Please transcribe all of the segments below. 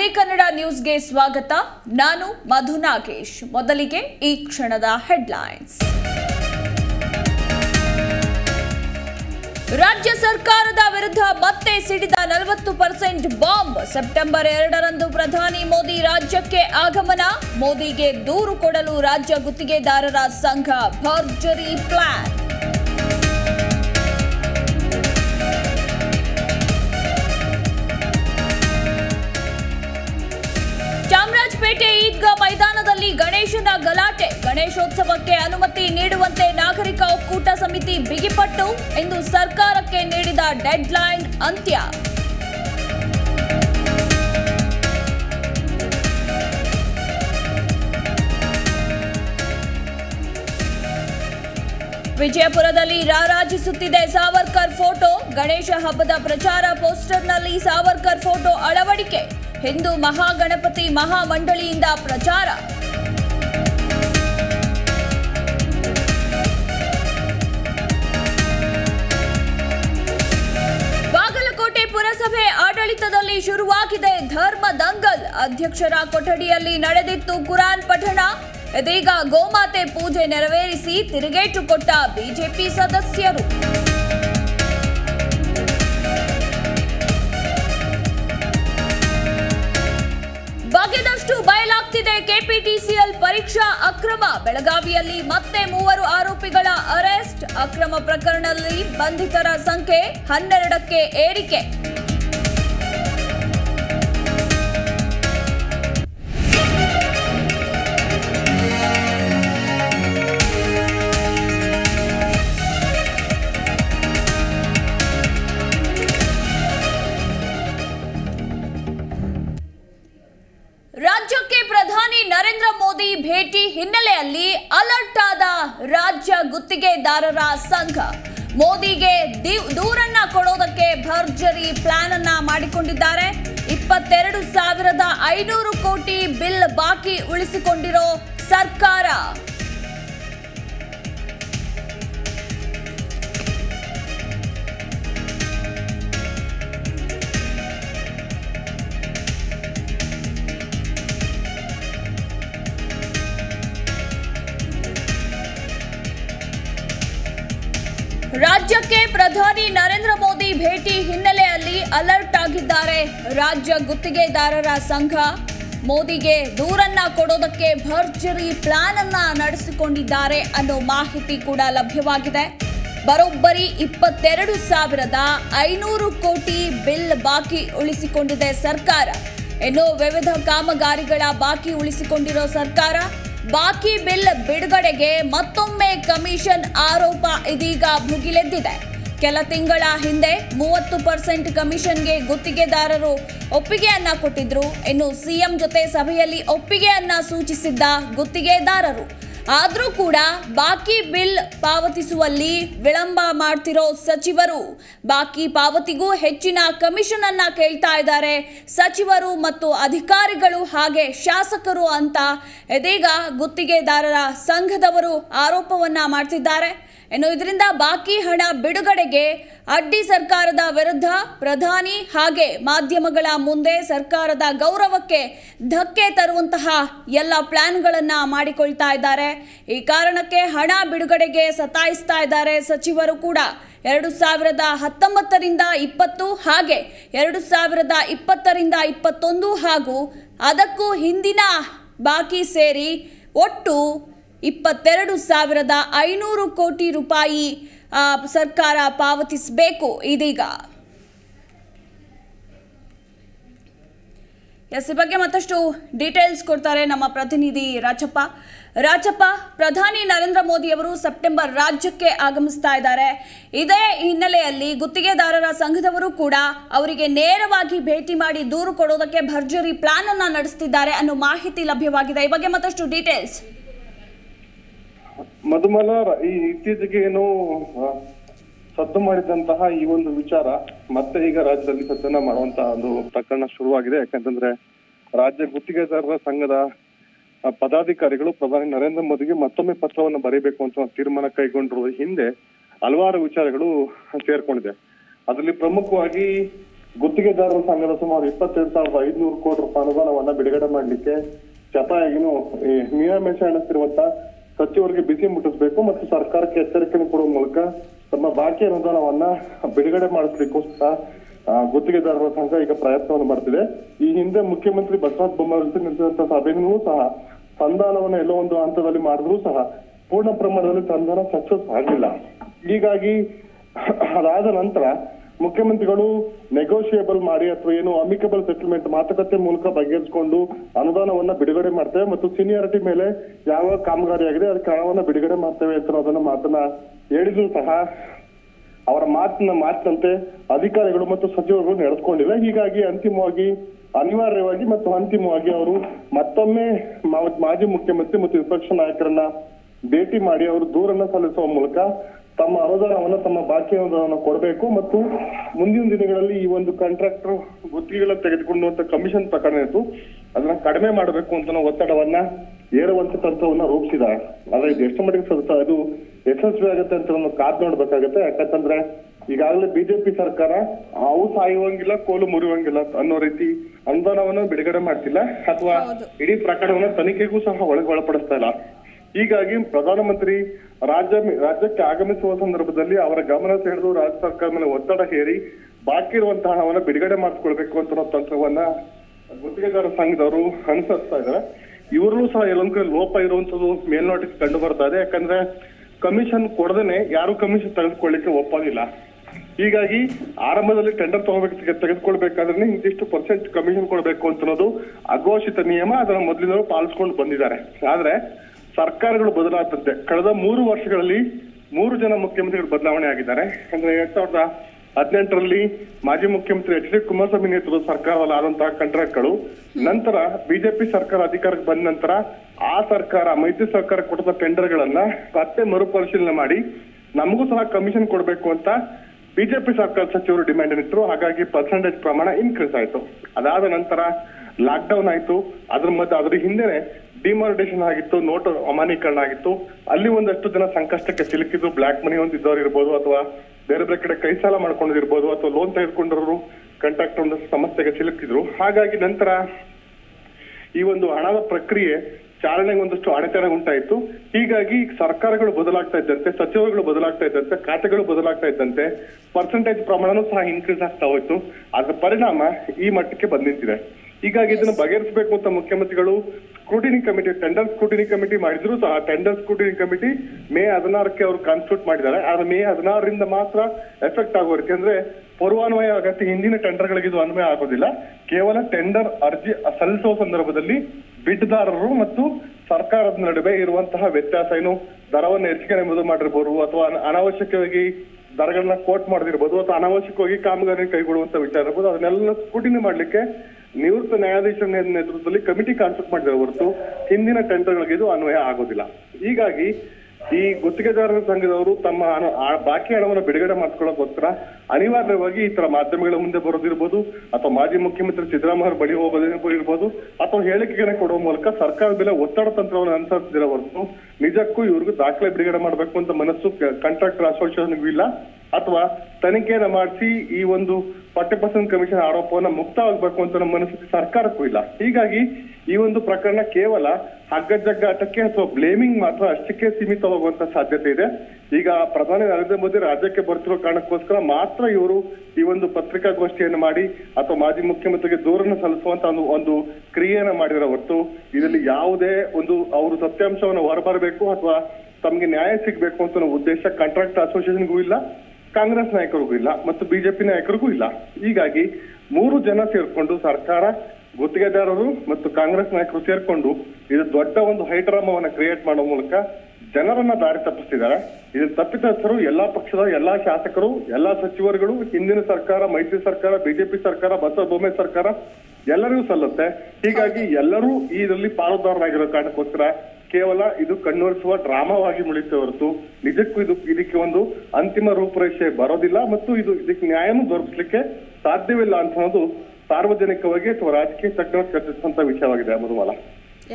G Kannada ನ್ಯೂಸ್ಗೆ ಸ್ವಾಗತ. ನಾನು ಮಧು ನಾಗೇಶ್. ಮೊದಲಿಗೆ ಈ ಕ್ಷಣದ ಹೆಡ್ಲೈನ್ಸ್. ರಾಜ್ಯ ಸರ್ಕಾರದ ವಿರುದ್ಧ ಮತ್ತೆ ಸಿಡಿದ ನಲವತ್ತು ಪರ್ಸೆಂಟ್ ಬಾಂಬ್. ಸೆಪ್ಟೆಂಬರ್ ಎರಡರಂದು ಪ್ರಧಾನಿ ಮೋದಿ ರಾಜ್ಯಕ್ಕೆ ಆಗಮನ. ಮೋದಿಗೆ ದೂರು ಕೊಡಲು ರಾಜ್ಯ ಗುತ್ತಿಗೆದಾರರ ಸಂಘ ಭರ್ಜರಿ ಪ್ಲಾನ್. ಚಾಮರಾಜಪೇಟೆ ಈದ್ಗಾ ಮೈದಾನದಲ್ಲಿ ಗಣೇಶನ ಗಲಾಟೆ. ಗಣೇಶೋತ್ಸವಕ್ಕೆ ಅನುಮತಿ ನೀಡುವಂತೆ ನಾಗರಿಕ ಒಕ್ಕೂಟ ಸಮಿತಿ ಬಿಗಿಪಟ್ಟು ಎಂದು ಸರ್ಕಾರಕ್ಕೆ ನೀಡಿದ ಡೆಡ್ಲೈನ್ ಅಂತ್ಯ. ವಿಜಯಪುರದಲ್ಲಿ ರಾರಾಜಿಸುತ್ತಿದೆ ಸಾವರ್ಕರ್ ಫೋಟೋ. ಗಣೇಶ ಹಬ್ಬದ ಪ್ರಚಾರ ಪೋಸ್ಟರ್ನಲ್ಲಿ ಸಾವರ್ಕರ್ ಫೋಟೋ ಅಳವಡಿಕೆ. ಹಿಂದೂ ಮಹಾಗಣಪತಿ ಮಹಾಮಂಡಳಿಯಿಂದ ಪ್ರಚಾರ. ಬಾಗಲಕೋಟೆ ಪುರಸಭೆ ಆಡಳಿತದಲ್ಲಿ ಶುರುವಾಗಿದೆ ಧರ್ಮ ದಂಗಲ್. ಅಧ್ಯಕ್ಷರ ಕೊಠಡಿಯಲ್ಲಿ ನಡೆದಿತ್ತು ಕುರಾನ್ ಪಠಣ. ಇದೀಗ ಗೋಮಾತೆ ಪೂಜೆ ನೆರವೇರಿಸಿ ತಿರುಗೇಟು ಕೊಟ್ಟ ಬಿಜೆಪಿ ಸದಸ್ಯರು. ಅಕ್ರಮ. ಬೆಳಗಾವಿಯಲ್ಲಿ ಮತ್ತೆ ಮೂವರು ಆರೋಪಿಗಳ ಅರೆಸ್ಟ್. ಅಕ್ರಮ ಪ್ರಕರಣದಲ್ಲಿ ಬಂಧಿತರ ಸಂಖ್ಯೆ ಹನ್ನೆರಡಕ್ಕೆ ಏರಿಕೆ. ಗುತ್ತಿಗೆದಾರರ ಸಂಘ. ಮೋದಿಗೆ ದೂರನ್ನ ಕೊಡೋದಕ್ಕೆ ಭರ್ಜರಿ ಪ್ಲಾನ್ ಅನ್ನ ಮಾಡಿಕೊಂಡಿದ್ದಾರೆ. ಇಪ್ಪತ್ತೆರಡು ಸಾವಿರದ ಐನೂರು ಕೋಟಿ ಬಿಲ್ ಬಾಕಿ ಉಳಿಸಿಕೊಂಡಿರೋ ಸರ್ಕಾರ. ಪ್ರಧಾನಿ ನರೇಂದ್ರ ಮೋದಿ ಭೇಟಿ ಹಿನ್ನೆಲೆಯಲ್ಲಿ ಅಲರ್ಟ್ ಆಗಿದ್ದಾರೆ. ರಾಜ್ಯ ಗುತ್ತಿಗೆದಾರರ ಸಂಘ ಮೋದಿಗೆ ದೂರನ್ನ ಕೊಡೋದಕ್ಕೆ ಭರ್ಜರಿ ಪ್ಲಾನ್ ಅನ್ನ ನಡೆಸಿಕೊಂಡಿದ್ದಾರೆ ಅನ್ನೋ ಮಾಹಿತಿ ಕೂಡ ಲಭ್ಯವಾಗಿದೆ. ಬರೋಬ್ಬರಿ ಇಪ್ಪತ್ತೆರಡು ಸಾವಿರದ ಐನೂರು ಕೋಟಿ ಬಿಲ್ ಬಾಕಿ ಉಳಿಸಿಕೊಂಡಿದೆ ಸರ್ಕಾರ. ಇನ್ನು ವಿವಿಧ ಕಾಮಗಾರಿಗಳ ಬಾಕಿ ಉಳಿಸಿಕೊಂಡಿರೋ ಸರ್ಕಾರ. ಬಾಕಿ ಬಿಲ್ ಬಿಡುಗಡೆಗೆ ಮತ್ತೊಮ್ಮೆ ಕಮಿಷನ್ ಆರೋಪ ಇದೀಗ ಭುಗಿಲೆದ್ದಿದೆ. ಕೆಲ ತಿಂಗಳ ಹಿಂದೆ ಮೂವತ್ತು ಪರ್ಸೆಂಟ್ ಕಮಿಷನ್ಗೆ ಗುತ್ತಿಗೆದಾರರು ಒಪ್ಪಿಗೆಯನ್ನ ಕೊಟ್ಟಿದ್ರು. ಇನ್ನು ಸಿಎಂ ಜೊತೆ ಸಭೆಯಲ್ಲಿ ಒಪ್ಪಿಗೆಯನ್ನ ಸೂಚಿಸಿದ್ದ ಗುತ್ತಿಗೆದಾರರು. ಆದರೂ ಕೂಡ ಬಾಕಿ ಬಿಲ್ ಪಾವತಿಸುವಲ್ಲಿ ವಿಳಂಬ ಮಾಡ್ತಿರೋ ಸಚಿವರು, ಬಾಕಿ ಪಾವತಿಗೂ ಹೆಚ್ಚಿನ ಕಮಿಷನ್ ಅನ್ನ ಕೇಳ್ತಾ ಇದ್ದಾರೆ. ಸಚಿವರು ಮತ್ತು ಅಧಿಕಾರಿಗಳು ಹಾಗೆ ಶಾಸಕರು ಅಂತ ಇದೀಗ ಗುತ್ತಿಗೆದಾರರ ಸಂಘದವರು ಆರೋಪವನ್ನ ಮಾಡ್ತಿದ್ದಾರೆ. ಇನ್ನು ಇದರಿಂದ ಬಾಕಿ ಹಣ ಬಿಡುಗಡೆಗೆ ಅಡ್ಡಿ ಸರ್ಕಾರದ ವಿರುದ್ಧ ಪ್ರಧಾನಿ ಹಾಗೆ ಮಾಧ್ಯಮಗಳ ಮುಂದೆ ಸರ್ಕಾರದ ಗೌರವಕ್ಕೆ ಧಕ್ಕೆ ತರುವಂತಹ ಎಲ್ಲ ಪ್ಲಾನ್ಗಳನ್ನು ಮಾಡಿಕೊಳ್ತಾ ಇದ್ದಾರೆ. ಈ ಕಾರಣಕ್ಕೆ ಹಣ ಬಿಡುಗಡೆಗೆ ಸತಾಯಿಸ್ತಾ ಇದ್ದಾರೆ ಸಚಿವರು ಕೂಡ. ಎರಡು ಸಾವಿರದ ಹತ್ತೊಂಬತ್ತರಿಂದ ಇಪ್ಪತ್ತು ಹಾಗೆ ಎರಡು ಸಾವಿರದ ಇಪ್ಪತ್ತರಿಂದ ಇಪ್ಪತ್ತೊಂದು ಹಾಗೂ ಅದಕ್ಕೂ ಹಿಂದಿನ ಬಾಕಿ ಸೇರಿ ಒಟ್ಟು ಇಪ್ಪತ್ತೆರಡು ಸಾವಿರದ ಐನೂರು ಕೋಟಿ ರೂಪಾಯಿ ಸರ್ಕಾರ ಪಾವತಿಸಬೇಕು ಇದೀಗ. ಎಸ್, ಈ ಬಗ್ಗೆ ಮತ್ತಷ್ಟು ಡೀಟೇಲ್ಸ್ ಕೊಡ್ತಾರೆ ನಮ್ಮ ಪ್ರತಿನಿಧಿ ರಾಜಪ್ಪ. ರಾಜಪ್ಪ, ಪ್ರಧಾನಿ ನರೇಂದ್ರ ಮೋದಿ ಅವರು ಸೆಪ್ಟೆಂಬರ್ ರಾಜ್ಯಕ್ಕೆ ಆಗಮಿಸ್ತಾ ಇದ್ದಾರೆ. ಇದೇ ಹಿನ್ನೆಲೆಯಲ್ಲಿ ಗುತ್ತಿಗೆದಾರರ ಸಂಘದವರು ಕೂಡ ಅವರಿಗೆ ನೇರವಾಗಿ ಭೇಟಿ ಮಾಡಿ ದೂರು ಕೊಡೋದಕ್ಕೆ ಭರ್ಜರಿ ಪ್ಲಾನ್ ಅನ್ನ ನಡೆಸ್ತಿದ್ದಾರೆ ಅನ್ನೋ ಮಾಹಿತಿ ಲಭ್ಯವಾಗಿದೆ. ಈ ಬಗ್ಗೆ ಮತ್ತಷ್ಟು ಡೀಟೇಲ್ಸ್ ಮಧುಮಲ ಈ ಇತ್ತೀಚೆಗೆ ಏನು ಸದ್ದು ಮಾಡಿದಂತಹ ಈ ಒಂದು ವಿಚಾರ ಮತ್ತೆ ಈಗ ರಾಜ್ಯದಲ್ಲಿ ಸದ್ದನ್ನ ಮಾಡುವಂತ ಒಂದು ಪ್ರಕರಣ ಶುರುವಾಗಿದೆ. ಯಾಕಂತಂದ್ರೆ ರಾಜ್ಯ ಗುತ್ತಿಗೆದಾರರ ಸಂಘದ ಪದಾಧಿಕಾರಿಗಳು ಪ್ರಧಾನಿ ನರೇಂದ್ರ ಮೋದಿಗೆ ಮತ್ತೊಮ್ಮೆ ಪತ್ರವನ್ನು ಬರೀಬೇಕು ಅಂತ ತೀರ್ಮಾನ ಕೈಗೊಂಡಿರುವ ಹಿಂದೆ ಹಲವಾರು ವಿಚಾರಗಳು ಸೇರ್ಕೊಂಡಿದೆ. ಅದರಲ್ಲಿ ಪ್ರಮುಖವಾಗಿ ಗುತ್ತಿಗೆದಾರರ ಸಂಘದ ಸುಮಾರು ಇಪ್ಪತ್ತೆರಡು ಸಾವಿರದ ಐದುನೂರು ಕೋಟಿ ರೂಪಾಯಿ ಅನುದಾನವನ್ನ ಬಿಡುಗಡೆ ಮಾಡಲಿಕ್ಕೆ ಈ ಮೀನಾಮೇಷ ಎಣಿಸ್ತಿರುವಂತ ಸಚಿವರಿಗೆ ಬಿಸಿ ಮುಟ್ಟಿಸಬೇಕು ಮತ್ತು ಸರ್ಕಾರಕ್ಕೆ ಎಚ್ಚರಿಕೆಯನ್ನು ಕೊಡುವ ಮೂಲಕ ತಮ್ಮ ಬಾಕಿ ಅನುದಾನವನ್ನ ಬಿಡುಗಡೆ ಮಾಡಿಸ್ಲಿಕ್ಕೋಸ್ಕರ ಆ, ಗುತ್ತಿಗೆದಾರರ ಸಂಘ ಈಗ ಪ್ರಯತ್ನವನ್ನು ಮಾಡ್ತಿದೆ. ಈ ಹಿಂದೆ ಮುಖ್ಯಮಂತ್ರಿ ಬಸವರಾಜ ಬೊಮ್ಮಾಯಿ ನಡೆಸಿದಂತ ಸಭೆಯೂ ಸಹ ಸಂಧಾನವನ್ನ ಎಲ್ಲೋ ಒಂದು ಹಂತದಲ್ಲಿ ಮಾಡಿದ್ರು ಸಹ ಪೂರ್ಣ ಪ್ರಮಾಣದಲ್ಲಿ ಸಂಧಾನ ಸಕ್ಸಸ್ ಆಗಲಿಲ್ಲ. ಹೀಗಾಗಿ ಅದಾದ ನಂತರ ಮುಖ್ಯಮಂತ್ರಿಗಳು ನೆಗೋಷಿಯೇಬಲ್ ಮಾಡಿ ಅಥವಾ ಏನು ಅಮಿಕಬಲ್ ಸೆಟಲ್ಮೆಂಟ್ ಮಾತುಕತೆ ಮೂಲಕ ಬಗೆಹರಿಸಿಕೊಂಡು ಅನುದಾನವನ್ನ ಬಿಡುಗಡೆ ಮಾಡ್ತೇವೆ ಮತ್ತು ಸೀನಿಯಾರಿಟಿ ಮೇಲೆ ಯಾವ ಕಾಮಗಾರಿ ಆಗಿದೆ ಅದಕ್ಕೆ ಹಣವನ್ನ ಬಿಡುಗಡೆ ಮಾಡ್ತೇವೆ ಅಂತ ಅದನ್ನ ಮಾತನ್ನ ಹೇಳಿದ್ರು ಸಹ ಅವರ ಮಾತಿನ ಮಾತಿನಂತೆ ಅಧಿಕಾರಿಗಳು ಮತ್ತು ಸಚಿವರುಗಳು ನಡೆದುಕೊಂಡಿಲ್ಲ. ಹೀಗಾಗಿ ಅಂತಿಮವಾಗಿ, ಅನಿವಾರ್ಯವಾಗಿ ಮತ್ತು ಅಂತಿಮವಾಗಿ ಅವರು ಮತ್ತೊಮ್ಮೆ ಮಾಜಿ ಮುಖ್ಯಮಂತ್ರಿ ಮತ್ತು ವಿಪಕ್ಷ ನಾಯಕರನ್ನ ಭೇಟಿ ಮಾಡಿ ಅವರು ದೂರನ್ನ ಸಲ್ಲಿಸುವ ಮೂಲಕ ತಮ್ಮ ಅನುದಾನವನ್ನು ತಮ್ಮ ಬಾಕಿ ಅನುದಾನವನ್ನು ಕೊಡಬೇಕು ಮತ್ತು ಮುಂದಿನ ದಿನಗಳಲ್ಲಿ ಈ ಒಂದು ಕಾಂಟ್ರಾಕ್ಟರ್ ಗುತ್ತಿಗೆಗಳ ತೆಗೆದುಕೊಂಡಂತ ಕಮಿಷನ್ ಪ್ರಕರಣ ಇತ್ತು. ಅದನ್ನ ಕಡಿಮೆ ಮಾಡಬೇಕು ಅಂತ ಒತ್ತಡವನ್ನ ಏರುವಂತ ತಂತ್ರವನ್ನ ರೂಪಿಸಿದ. ಆದ್ರೆ ಇದು ಎಷ್ಟು ಮಟ್ಟಿಗೆ ಸದಸ್ಯ ಅದು ಯಶಸ್ವಿ ಆಗುತ್ತೆ ಅಂತ ಒಂದು ಕಾದ್ ನೋಡ್ಬೇಕಾಗತ್ತೆ. ಯಾಕಂತಂದ್ರೆ ಈಗಾಗಲೇ ಬಿಜೆಪಿ ಸರ್ಕಾರ ಅವು ಸಾಯುವಂಗಿಲ್ಲ ಕೋಲು ಮುರಿಯುವಂಗಿಲ್ಲ ಅನ್ನೋ ರೀತಿ ಅನುದಾನವನ್ನು ಬಿಡುಗಡೆ ಮಾಡ್ತಿಲ್ಲ. ಅಥವಾ. ಇಡೀ ಪ್ರಕರಣವನ್ನ ತನಿಖೆಗೂ ಸಹ ಒಳಗೆ ಒಳಪಡಿಸ್ತಾ ಇಲ್ಲ. ಹೀಗಾಗಿ ಪ್ರಧಾನಮಂತ್ರಿ ರಾಜ್ಯ ರಾಜ್ಯಕ್ಕೆ ಆಗಮಿಸುವ ಸಂದರ್ಭದಲ್ಲಿ ಅವರ ಗಮನ ಸೆಳೆದು ರಾಜ್ಯ ಸರ್ಕಾರ ಮೇಲೆ ಒತ್ತಡ ಹೇರಿ, ಬಾಕಿ ಇರುವಂತಹ ಹಣವನ್ನು ಬಿಡುಗಡೆ ಮಾಡಿಕೊಳ್ಬೇಕು ಅಂತ ತಂತ್ರವನ್ನ ಗುತ್ತಿಗೆದಾರ ಸಂಘದವರು ಅನುಸರಿಸ್ತಾ ಇದ್ದಾರೆ. ಇವ್ರಲ್ಲೂ ಸಹ ಎಲ್ಲೊಂದ್ ಕಡೆ ಲೋಪ ಇರುವಂತದ್ದು ಮೇಲ್ನೋಟಕ್ಕೆ ಕಂಡು ಬರ್ತಾ ಇದೆ. ಯಾಕಂದ್ರೆ ಕಮಿಷನ್ ಕೊಡದೇನೆ ಯಾರು ಕಮಿಷನ್ ತೆಗೆದುಕೊಳ್ಳಿಕ್ಕೆ ಒಪ್ಪೋದಿಲ್ಲ ಹೀಗಾಗಿ ಆರಂಭದಲ್ಲಿ ಟೆಂಡರ್ ತಗೋಬೇಕು ತೆಗೆದುಕೊಳ್ಬೇಕಾದ್ರೆ ಇಂತಿಷ್ಟು ಪರ್ಸೆಂಟ್ ಕಮಿಷನ್ ಕೊಡಬೇಕು ಅಂತ ಅನ್ನೋದು ಅಘೋಷಿತ ನಿಯಮ, ಅದನ್ನ ಮೊದಲಿನವರು ಪಾಲಿಸ್ಕೊಂಡು ಬಂದಿದ್ದಾರೆ. ಆದ್ರೆ ಸರ್ಕಾರಗಳು ಬದಲಾದಂತೆ ಕಳೆದ ಮೂರು ವರ್ಷಗಳಲ್ಲಿ ಮೂರು ಜನ ಮುಖ್ಯಮಂತ್ರಿಗಳು ಬದಲಾವಣೆ ಆಗಿದ್ದಾರೆ. ಅಂದ್ರೆ ಎರಡ್ ಸಾವಿರದ ಹದಿನೆಂಟರಲ್ಲಿ ಮಾಜಿ ಮುಖ್ಯಮಂತ್ರಿ ಎಚ್ ಡಿ ಕುಮಾರಸ್ವಾಮಿ ನೇತೃತ್ವದ ಸರ್ಕಾರದಲ್ಲಿ ಆದಂತಹ ಕಾಂಟ್ರಾಕ್ಟ್ಗಳು ನಂತರ ಬಿಜೆಪಿ ಸರ್ಕಾರ ಅಧಿಕಾರಕ್ಕೆ ಬಂದ ನಂತರ ಆ ಸರ್ಕಾರ, ಮೈತ್ರಿ ಸರ್ಕಾರ ಕೊಟ್ಟದ ಟೆಂಡರ್ಗಳನ್ನ ಮತ್ತೆ ಮರುಪರಿಶೀಲನೆ ಮಾಡಿ ನಮಗೂ ಸಹ ಕಮಿಷನ್ ಕೊಡಬೇಕು ಅಂತ ಬಿಜೆಪಿ ಸರ್ಕಾರ ಸಚಿವರು ಡಿಮ್ಯಾಂಡ್ ಇಟ್ಟರು ಹಾಗಾಗಿ ಪರ್ಸೆಂಟೇಜ್ ಪ್ರಮಾಣ ಇನ್ಕ್ರೀಸ್ ಆಯಿತು. ಅದಾದ ನಂತರ ಲಾಕ್ಡೌನ್ ಆಯಿತು. ಅದ್ರ ಮಧ್ಯೆ, ಅದ್ರ ಹಿಂದೆನೆ ಡಿಮಾನಿಟೇಷನ್ ಆಗಿತ್ತು, ನೋಟ್ ಅಮಾನೀಕರಣ ಆಗಿತ್ತು. ಅಲ್ಲಿ ಒಂದಷ್ಟು ಜನ ಸಂಕಷ್ಟಕ್ಕೆ ಸಿಲುಕಿದ್ರು ಬ್ಲಾಕ್ ಮನಿ ಹೊಂದಿದ್ದವ್ರು ಇರ್ಬೋದು ಅಥವಾ ಬೇರೆ ಬೇರೆ ಕಡೆ ಕೈ ಸಾಲ ಮಾಡ್ಕೊಂಡಿರ್ಬೋದು ಅಥವಾ ಲೋನ್ ತೆಗೆದುಕೊಂಡವರು ಕಂಟ್ರಾಕ್ಟರ್ ಒಂದು ಸಮಸ್ಯೆಗೆ ಸಿಲುಕಿದ್ರು. ಹಾಗಾಗಿ ನಂತರ ಈ ಒಂದು ಹಣದ ಪ್ರಕ್ರಿಯೆ ಚಾಲನೆಗೆ ಒಂದಷ್ಟು ಅಡೆತಡೆ ಉಂಟಾಯಿತು. ಹೀಗಾಗಿ ಸರ್ಕಾರಗಳು ಬದಲಾಗ್ತಾ ಇದ್ದಂತೆ, ಸಚಿವರುಗಳು ಬದಲಾಗ್ತಾ ಇದ್ದಂತೆ, ಖಾತೆಗಳು ಬದಲಾಗ್ತಾ ಇದ್ದಂತೆ ಪರ್ಸೆಂಟೇಜ್ ಪ್ರಮಾಣನೂ ಸಹ ಇನ್ಕ್ರೀಸ್ ಆಗ್ತಾ ಹೋಯ್ತು. ಅದರ ಪರಿಣಾಮ ಈ ಮಟ್ಟಕ್ಕೆ ಬಂದ್ ನಿಂತಿದೆ ಹೀಗಾಗಿ ಇದನ್ನು ಬಗೆಹರಿಸಬೇಕು ಅಂತ ಮುಖ್ಯಮಂತ್ರಿಗಳು scrutiny committee tender scrutiny committee ಮಾಡಿದ್ರು ಸಹ ಟೆಂಡರ್ ಸ್ಕ್ರೂಟಿನಿ ಕಮಿಟಿ ಮೇ ಹದಿನಾರಕ್ಕೆ ಅವರು ಕಾನ್ಸ್ಟಿಟ್ಯೂಟ್ ಮಾಡಿದ್ದಾರೆ. ಆದ್ರೆ ಮೇ ಹದಿನಾರರಿಂದ ಮಾತ್ರ ಎಫೆಕ್ಟ್ ಆಗುವ ಯಾಕೆಂದ್ರೆ ಪೂರ್ವಾನ್ವಯ ಆಗತ್ತೆ, ಹಿಂದಿನ ಟೆಂಡರ್ಗಳಿಗೆ ಇದು ಅನ್ವಯ ಆಗೋದಿಲ್ಲ. ಕೇವಲ ಟೆಂಡರ್ ಅರ್ಜಿ ಸಲ್ಲಿಸುವ ಸಂದರ್ಭದಲ್ಲಿ ಬಿಡ್ದಾರರು ಮತ್ತು ಸರ್ಕಾರದ ನಡುವೆ ಇರುವಂತಹ ವ್ಯತ್ಯಾಸ ಏನು? ದರವನ್ನು ಹೆಚ್ಚಿಗೆ ನಮೂದು ಮಾಡಿರ್ಬೋದು ಅಥವಾ ಅನ- ಅನಾವಶ್ಯಕವಾಗಿ ದರಗಳನ್ನ ಕೋಟ್ ಮಾಡದಿರ್ಬೋದು ಅಥವಾ ಅನಾವಶ್ಯಕವಾಗಿ ಕಾಮಗಾರಿ ಕೈಗೊಳ್ಳುವಂತ ವಿಚಾರ ಇರ್ಬೋದು. ಅದನ್ನೆಲ್ಲ ಸ್ಕೂಟಿನಿ ಮಾಡ್ಲಿಕ್ಕೆ ನಿವೃತ್ತ ನ್ಯಾಯಾಧೀಶ ನೇತೃತ್ವದಲ್ಲಿ ಕಮಿಟಿ ಕಾನ್ಸೆಪ್ಟ್ ಮಾಡಿದ್ರೆ ಹೊರತು ಹಿಂದಿನ ಟೆಂಡರ್ಗಳಿಗೆ ಇದು ಅನ್ವಯ ಆಗೋದಿಲ್ಲ. ಹೀಗಾಗಿ ಈ ಗುತ್ತಿಗೆದಾರರ ಸಂಘದವರು ತಮ್ಮ ಬಾಕಿ ಹಣವನ್ನು ಬಿಡುಗಡೆ ಮಾಡ್ಕೊಳ್ಳೋಕೋಸ್ಕರ ಅನಿವಾರ್ಯವಾಗಿ ಈ ತರ ಮಾಧ್ಯಮಗಳ ಮುಂದೆ ಬರೋದಿರ್ಬೋದು, ಅಥವಾ ಮಾಜಿ ಮುಖ್ಯಮಂತ್ರಿ ಸಿದ್ದರಾಮಯ್ಯ ಬಳಿ ಹೋಗೋದಿರ್ಬೋದು ಅಥವಾ ಹೇಳಿಕೆಗಳನ್ನ ಕೊಡುವ ಮೂಲಕ ಸರ್ಕಾರದ ಮೇಲೆ ಒತ್ತಡ ತಂತ್ರವನ್ನು ಅನುಸರಿಸಿದಿರೋ ಹೊರತು ನಿಜಕ್ಕೂ ಇವ್ರಿಗೂ ದಾಖಲೆ ಬಿಡುಗಡೆ ಮಾಡಬೇಕು ಅಂತ ಮನಸ್ಸು ಕಾಂಟ್ರಾಕ್ಟರ್ ಅಸೋಸಿಯೇಷನ್ಗೂ ಇಲ್ಲ. ಅಥವಾ ತನಿಖೆಯನ್ನ ಮಾಡಿಸಿ ಈ ಒಂದು ಪರ್ಸೆಂಟ್ ಕಮಿಷನ್ ಆರೋಪವನ್ನ ಮುಕ್ತವಾಗಬೇಕು ಅಂತ ನಮ್ಮ ಮನಸ್ಥಿತಿ ಸರ್ಕಾರಕ್ಕೂ ಇಲ್ಲ. ಹೀಗಾಗಿ ಈ ಒಂದು ಪ್ರಕರಣ ಕೇವಲ ಹಗ್ಗಜಗ್ಗಾಟಕ್ಕೆ ಅಥವಾ ಬ್ಲೇಮಿಂಗ್ ಮಾತ್ರ ಅಷ್ಟಕ್ಕೆ ಸೀಮಿತವಾಗುವಂತ ಸಾಧ್ಯತೆ ಇದೆ. ಈಗ ಪ್ರಧಾನಿ ನರೇಂದ್ರ ಮೋದಿ ರಾಜ್ಯಕ್ಕೆ ಬರ್ತಿರೋ ಕಾರಣಕ್ಕೋಸ್ಕರ ಮಾತ್ರ ಇವರು ಈ ಒಂದು ಪತ್ರಿಕಾಗೋಷ್ಠಿಯನ್ನು ಮಾಡಿ ಅಥವಾ ಮಾಜಿ ಮುಖ್ಯಮಂತ್ರಿಗೆ ದೂರನ್ನು ಸಲ್ಲಿಸುವಂತ ಒಂದು ಒಂದು ಕ್ರಿಯೆಯನ್ನ ಮಾಡಿರೋ ಹೊರತು ಇದರಲ್ಲಿ ಯಾವುದೇ ಒಂದು ಅವರು ಸತ್ಯಾಂಶವನ್ನು ಹೊರಬರಬೇಕು ಅಥವಾ ತಮಗೆ ನ್ಯಾಯ ಸಿಗಬೇಕು ಅಂತ ಉದ್ದೇಶ ಕಾಂಟ್ರಾಕ್ಟ್ ಅಸೋಸಿಯೇಷನ್ಗೂ ಇಲ್ಲ. ಕಾಂಗ್ರೆಸ್ ನಾಯಕರಿಗೂ ಇಲ್ಲ ಮತ್ತು ಬಿಜೆಪಿ ನಾಯಕರಿಗೂ ಇಲ್ಲ. ಹೀಗಾಗಿ ಮೂರು ಜನ ಸೇರ್ಕೊಂಡು ಸರ್ಕಾರ, ಗುತ್ತಿಗೆದಾರರು ಮತ್ತು ಕಾಂಗ್ರೆಸ್ ನಾಯಕರು ಸೇರ್ಕೊಂಡು ಇದು ದೊಡ್ಡ ಒಂದು ಹೈಡ್ರಾಮವನ್ನ ಕ್ರಿಯೇಟ್ ಮಾಡೋ ಮೂಲಕ ಜನರನ್ನ ದಾರಿ ತಪ್ಪಿಸ್ತಿದ್ದಾರೆ. ಇದು ತಪ್ಪಿತಸ್ಥರು ಎಲ್ಲಾ ಪಕ್ಷದ ಎಲ್ಲಾ ಶಾಸಕರು, ಎಲ್ಲಾ ಸಚಿವರುಗಳು, ಹಿಂದಿನ ಸರ್ಕಾರ, ಮೈತ್ರಿ ಸರ್ಕಾರ, ಬಿಜೆಪಿ ಸರ್ಕಾರ ಬಸವ ಬೊಮ್ಮಾಯಿ ಸರ್ಕಾರ ಎಲ್ಲರಿಗೂ ಸಲ್ಲುತ್ತೆ. ಹೀಗಾಗಿ ಎಲ್ಲರೂ ಇದರಲ್ಲಿ ಪಾಲುದಾರರಾಗಿರೋ ಕಾರಣಕ್ಕೋಸ್ಕರ ಕೇವಲ ಇದು ಕಣ್ಣೊರೆಸುವ ಡ್ರಾಮಾವಾಗಿ ಮುಳಿತೆ ಹೊರತು ನಿಜಕ್ಕೂ ಇದು ಇದಕ್ಕೆ ಒಂದು ಅಂತಿಮ ರೂಪರೇಷೆ ಬರೋದಿಲ್ಲ ಮತ್ತು ಇದು ಇದಕ್ಕೆ ನ್ಯಾಯನೂ ದೊರಕಿಸಲಿಕ್ಕೆ ಸಾಧ್ಯವಿಲ್ಲ ಅಂತ ಅನ್ನೋದು ಸಾರ್ವಜನಿಕವಾಗಿ ಅಥವಾ ರಾಜಕೀಯ ತಜ್ಞರು ಚರ್ಚಿಸುವಂತ ವಿಷಯವಾಗಿದೆ Madhumala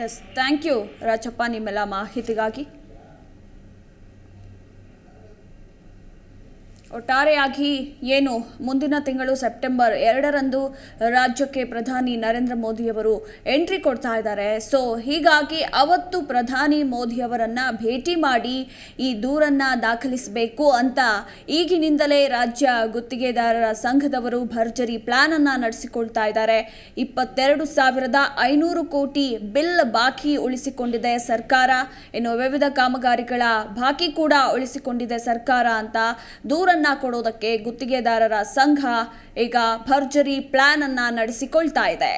yes thank you Rajappa, ನಿಮ್ಮೆಲ್ಲ ಮಾಹಿತಿಗಾಗಿ. ಒಟ್ಟಾರೆಯಾಗಿ ಏನು ಮುಂದಿನ ತಿಂಗಳು ಸೆಪ್ಟೆಂಬರ್ ಎರಡರಂದು ರಾಜ್ಯಕ್ಕೆ ಪ್ರಧಾನಿ ನರೇಂದ್ರ ಮೋದಿಯವರು ಎಂಟ್ರಿ ಕೊಡ್ತಾ ಇದ್ದಾರೆ. ಸೊ ಹೀಗಾಗಿ ಅವತ್ತು ಪ್ರಧಾನಿ ಮೋದಿಯವರನ್ನು ಭೇಟಿ ಮಾಡಿ ಈ ದೂರನ್ನು ದಾಖಲಿಸಬೇಕು ಅಂತ ಈಗಿನಿಂದಲೇ ರಾಜ್ಯ ಗುತ್ತಿಗೆದಾರರ ಸಂಘದವರು ಭರ್ಜರಿ ಪ್ಲಾನನ್ನು ನಡೆಸಿಕೊಳ್ತಾ ಇದ್ದಾರೆ. ಇಪ್ಪತ್ತೆರಡು ಸಾವಿರದ ಐನೂರು ಕೋಟಿ ಬಿಲ್ ಬಾಕಿ ಉಳಿಸಿಕೊಂಡಿದೆ ಸರ್ಕಾರ. ಇನ್ನು ವಿವಿಧ ಕಾಮಗಾರಿಗಳ ಬಾಕಿ ಕೂಡ ಉಳಿಸಿಕೊಂಡಿದೆ ಸರ್ಕಾರ ಅಂತ ದೂರನ್ನ ಕೊಡೋದಕ್ಕೆ ಗುತ್ತಿಗೆದಾರರ ಸಂಘ ಈಗ ಭರ್ಜರಿ ಪ್ಲಾನ್ ಅನ್ನ ನಡೆಸಿಕೊಳ್ತಾ ಇದೆ.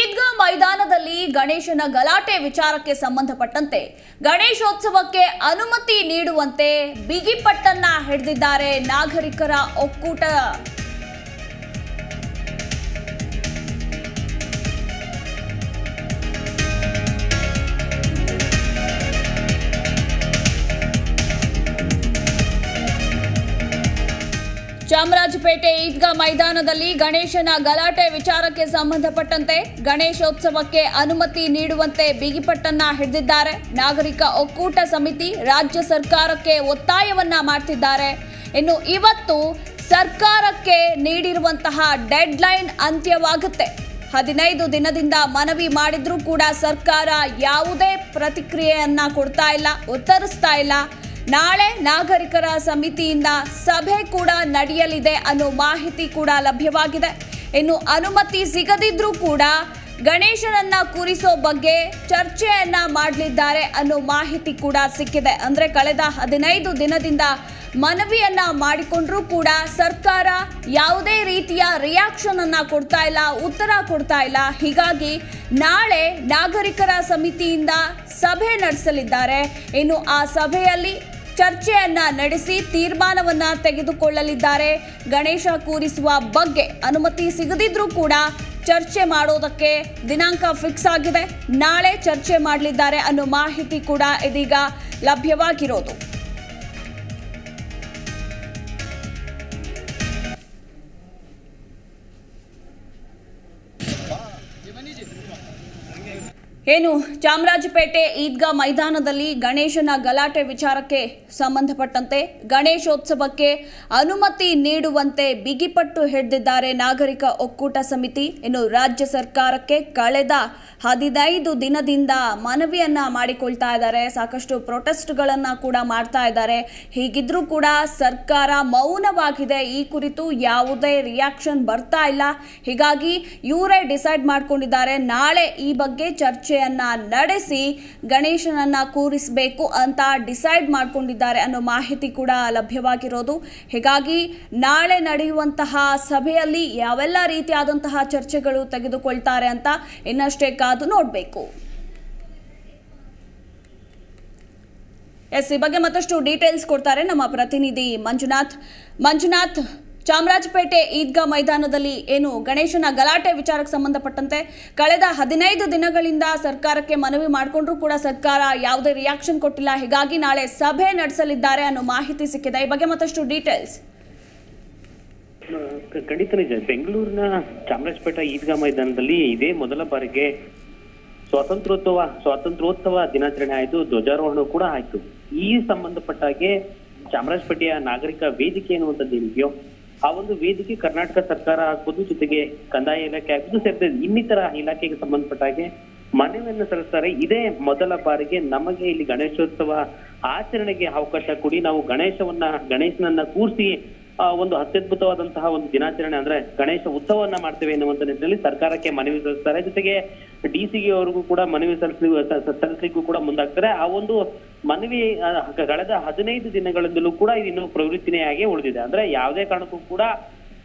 ಈದ್ಗಾ ಮೈದಾನದಲ್ಲಿ ಗಣೇಶನ ಗಲಾಟೆ ವಿಚಾರಕ್ಕೆ ಸಂಬಂಧಪಟ್ಟಂತೆ ಗಣೇಶೋತ್ಸವಕ್ಕೆ ಅನುಮತಿ ನೀಡುವಂತೆ ಬಿಗಿಪಟ್ಟನ್ನ ಹಿಡಿದಿದ್ದಾರೆ ನಾಗರಿಕರ ಒಕ್ಕೂಟ. ಚಾಮರಾಜಪೇಟೆ ಈದ್ಗಾ ಮೈದಾನದಲ್ಲಿ ಗಣೇಶನ ಗಲಾಟೆ ವಿಚಾರಕ್ಕೆ ಸಂಬಂಧಪಟ್ಟಂತೆ ಗಣೇಶೋತ್ಸವಕ್ಕೆ ಅನುಮತಿ ನೀಡುವಂತೆ ಬಿಗಿಪಟ್ಟನ್ನ ಹಿಡಿದಿದ್ದಾರೆ. ನಾಗರಿಕ ಒಕ್ಕೂಟ ಸಮಿತಿ ರಾಜ್ಯ ಸರ್ಕಾರಕ್ಕೆ ಒತ್ತಾಯವನ್ನ ಮಾಡ್ತಿದ್ದಾರೆ. ಇನ್ನು ಇವತ್ತು ಸರ್ಕಾರಕ್ಕೆ ನೀಡಿರುವಂತಹ ಡೆಡ್ ಲೈನ್ ಅಂತ್ಯವಾಗುತ್ತೆ. ಹದಿನೈದು ದಿನದಿಂದ ಮನವಿ ಮಾಡಿದ್ರೂ ಕೂಡ ಸರ್ಕಾರ ಯಾವುದೇ ಪ್ರತಿಕ್ರಿಯೆಯನ್ನ ಕೊಡ್ತಾ ಇಲ್ಲ, ಉತ್ತರಿಸ್ತಾ ಇಲ್ಲ. ನಾಳೆ ನಾಗರಿಕರ ಸಮಿತಿಯಿಂದ ಸಭೆ ಕೂಡ ನಡೆಯಲಿದೆ ಅನ್ನೋ ಮಾಹಿತಿ ಕೂಡ ಲಭ್ಯವಾಗಿದೆ. ಇನ್ನು ಅನುಮತಿ ಸಿಗದಿದ್ರೂ ಕೂಡ ಗಣೇಶನನ್ನ ಕೂರಿಸೋ ಬಗ್ಗೆ ಚರ್ಚೆಯನ್ನ ಮಾಡಲಿದ್ದಾರೆ ಅನ್ನೋ ಮಾಹಿತಿ ಕೂಡ ಸಿಕ್ಕಿದೆ. ಅಂದ್ರೆ ಕಳೆದ ಹದಿನೈದು ದಿನದಿಂದ ಮನವಿಯನ್ನ ಮಾಡಿಕೊಂಡ್ರೂ ಕೂಡ ಸರ್ಕಾರ ಯಾವುದೇ ರೀತಿಯ ರಿಯಾಕ್ಷನ್ ಅನ್ನ ಕೊಡ್ತಾ ಇಲ್ಲ, ಉತ್ತರ ಕೊಡ್ತಾ ಇಲ್ಲ. ಹೀಗಾಗಿ ನಾಳೆ ನಾಗರಿಕರ ಸಮಿತಿಯಿಂದ ಸಭೆ ನಡೆಸಲಿದ್ದಾರೆ. ಇನ್ನು ಆ ಸಭೆಯಲ್ಲಿ ಚರ್ಚೆಯನ್ನ ನಡೆಸಿ ತೀರ್ಮಾನವನ್ನ ತೆಗೆದುಕೊಳ್ಳಲಿದ್ದಾರೆ. ಗಣೇಶ ಕೂರಿಸುವ ಬಗ್ಗೆ ಅನುಮತಿ ಸಿಗದಿದ್ರೂ ಕೂಡ ಚರ್ಚೆ ಮಾಡೋದಕ್ಕೆ ದಿನಾಂಕ ಫಿಕ್ಸ್ ಆಗಿದೆ. ನಾಳೆ ಚರ್ಚೆ ಮಾಡಲಿದ್ದಾರೆ ಅನ್ನೋ ಮಾಹಿತಿ ಕೂಡ ಇದೀಗ ಲಭ್ಯವಾಗಿರೋದು. ಏನು, ಚಾಮರಾಜಪೇಟೆ ಈದ್ಗಾ ಮೈದಾನದಲ್ಲಿ ಗಣೇಶನ ಗಲಾಟೆ ವಿಚಾರಕ್ಕೆ ಸಂಬಂಧಪಟ್ಟಂತೆ ಗಣೇಶೋತ್ಸವಕ್ಕೆ ಅನುಮತಿ ನೀಡುವಂತೆ ಬಿಗಿಪಟ್ಟು ಹಿಡಿದಿದ್ದಾರೆ ನಾಗರಿಕ ಒಕ್ಕೂಟ ಸಮಿತಿ. ಇನ್ನು ರಾಜ್ಯ ಸರ್ಕಾರಕ್ಕೆ ಕಳೆದ ಹದಿನೈದು ದಿನದಿಂದ ಮನವಿಯನ್ನ ಮಾಡಿಕೊಳ್ತಾ ಇದ್ದಾರೆ. ಸಾಕಷ್ಟು ಪ್ರೊಟೆಸ್ಟ್ಗಳನ್ನ ಕೂಡ ಮಾಡ್ತಾ ಇದ್ದಾರೆ. ಹೀಗಿದ್ರೂ ಕೂಡ ಸರ್ಕಾರ ಮೌನವಾಗಿದೆ. ಈ ಕುರಿತು ಯಾವುದೇ ರಿಯಾಕ್ಷನ್ ಬರ್ತಾ ಇಲ್ಲ. ಹೀಗಾಗಿ ಇವರೇ ಡಿಸೈಡ್ ಮಾಡ್ಕೊಂಡಿದ್ದಾರೆ. ನಾಳೆ ಈ ಬಗ್ಗೆ ಚರ್ಚೆಯನ್ನ ನಡೆಸಿ ಗಣೇಶನನ್ನ ಕೂರಿಸಬೇಕು ಅಂತ ಡಿಸೈಡ್ ಮಾಡ್ಕೊಂಡಿದ್ದಾರೆ ಅನ್ನೋ ಮಾಹಿತಿ ಕೂಡ ಲಭ್ಯವಾಗಿರೋದು. ಹೀಗಾಗಿ ನಾಳೆ ನಡೆಯುವಂತಹ ಸಭೆಯಲ್ಲಿ ಯಾವೆಲ್ಲ ರೀತಿಯಾದಂತಹ ಚರ್ಚೆಗಳು ತೆಗೆದುಕೊಳ್ತಾರೆ ಅಂತ ಇನ್ನಷ್ಟೇ ಕಾದು ನೋಡಬೇಕು. ಎಸ್, ಈ ಬಗ್ಗೆ ಮತ್ತಷ್ಟು ಡೀಟೇಲ್ಸ್ ಕೊಡ್ತಾರೆ ನಮ್ಮ ಪ್ರತಿನಿಧಿ ಮಂಜುನಾಥ್. ಮಂಜುನಾಥ್ ಚಾಮರಾಜಪೇಟೆ ಈದ್ಗಾ ಮೈದಾನದಲ್ಲಿ ಏನು ಗಣೇಶನ ಗಲಾಟೆ ವಿಚಾರಕ್ಕೆ ಸಂಬಂಧಪಟ್ಟಂತೆ ಕಳೆದ ಹದಿನೈದು ದಿನಗಳಿಂದ ಸರ್ಕಾರಕ್ಕೆ ಮನವಿ ಮಾಡಿಕೊಂಡ್ರೂ ಕೂಡ ಸರ್ಕಾರ ಯಾವುದೇ ರಿಯಾಕ್ಷನ್ ಕೊಟ್ಟಿಲ್ಲ. ಹೀಗಾಗಿ ನಾಳೆ ಸಭೆ ನಡೆಸಲಿದ್ದಾರೆ ಅನ್ನೋ ಮಾಹಿತಿ ಸಿಕ್ಕಿದೆ. ಈ ಬಗ್ಗೆ ಮತ್ತಷ್ಟು ಡೀಟೇಲ್ಸ್ ಖಂಡಿತ ನಿಜ. ಬೆಂಗಳೂರಿನ ಚಾಮರಾಜಪೇಟೆ ಈದ್ಗಾ ಮೈದಾನದಲ್ಲಿ ಇದೇ ಮೊದಲ ಬಾರಿಗೆ ಸ್ವಾತಂತ್ರ್ಯೋತ್ಸವ ಸ್ವಾತಂತ್ರ್ಯೋತ್ಸವ ದಿನಾಚರಣೆ ಆಯಿತು ಧ್ವಜಾರೋಹಣ ಕೂಡ ಆಯಿತು. ಈ ಸಂಬಂಧಪಟ್ಟಾಗೆ ಚಾಮರಾಜಪೇಟೆಯ ನಾಗರಿಕ ವೇದಿಕೆ ಅನ್ನುವಂಥದ್ದು ಏನಿದೆಯೋ ಆ ಒಂದು ವೇದಿಕೆ ಕರ್ನಾಟಕ ಸರ್ಕಾರ ಆಗ್ಬೋದು ಜೊತೆಗೆ ಕಂದಾಯ ಇಲಾಖೆ ಆಗ್ಬೋದು ಸೇರ್ತದೆ ಇನ್ನಿತರ ಇಲಾಖೆಗೆ ಸಂಬಂಧಪಟ್ಟ ಹಾಗೆ ಮನವಿಯನ್ನು ಸಲ್ಲಿಸ್ತಾರೆ. ಇದೇ ಮೊದಲ ಬಾರಿಗೆ ನಮಗೆ ಇಲ್ಲಿ ಗಣೇಶೋತ್ಸವ ಆಚರಣೆಗೆ ಅವಕಾಶ ಕೊಡಿ. ನಾವು ಗಣೇಶವನ್ನ, ಗಣೇಶನನ್ನ ಕೂರಿಸಿ ಒಂದು ಅತ್ಯದ್ಭುತವಾದಂತಹ ಒಂದು ದಿನಾಚರಣೆ ಅಂದ್ರೆ ಗಣೇಶ ಉತ್ಸವವನ್ನ ಮಾಡ್ತೇವೆ ಎನ್ನುವಂತ ನಿಟ್ಟಿನಲ್ಲಿ ಸರ್ಕಾರಕ್ಕೆ ಮನವಿ ಸಲ್ಲಿಸ್ತಾರೆ. ಜೊತೆಗೆ ಡಿಸಿಗೆ ಅವರಿಗೂ ಕೂಡ ಮನವಿ ಸಲ್ಲಿಸ್ಲಿಕ್ಕೂ ಕೂಡ ಮುಂದಾಗ್ತಾರೆ. ಆ ಒಂದು ಮನವಿ ಕಳೆದ ಹದಿನೈದು ದಿನಗಳಿಂದಲೂ ಕೂಡ ಇನ್ನು ಪ್ರವೃತ್ತಿನೇ ಉಳಿದಿದೆ. ಅಂದ್ರೆ ಯಾವುದೇ ಕಾರಣಕ್ಕೂ ಕೂಡ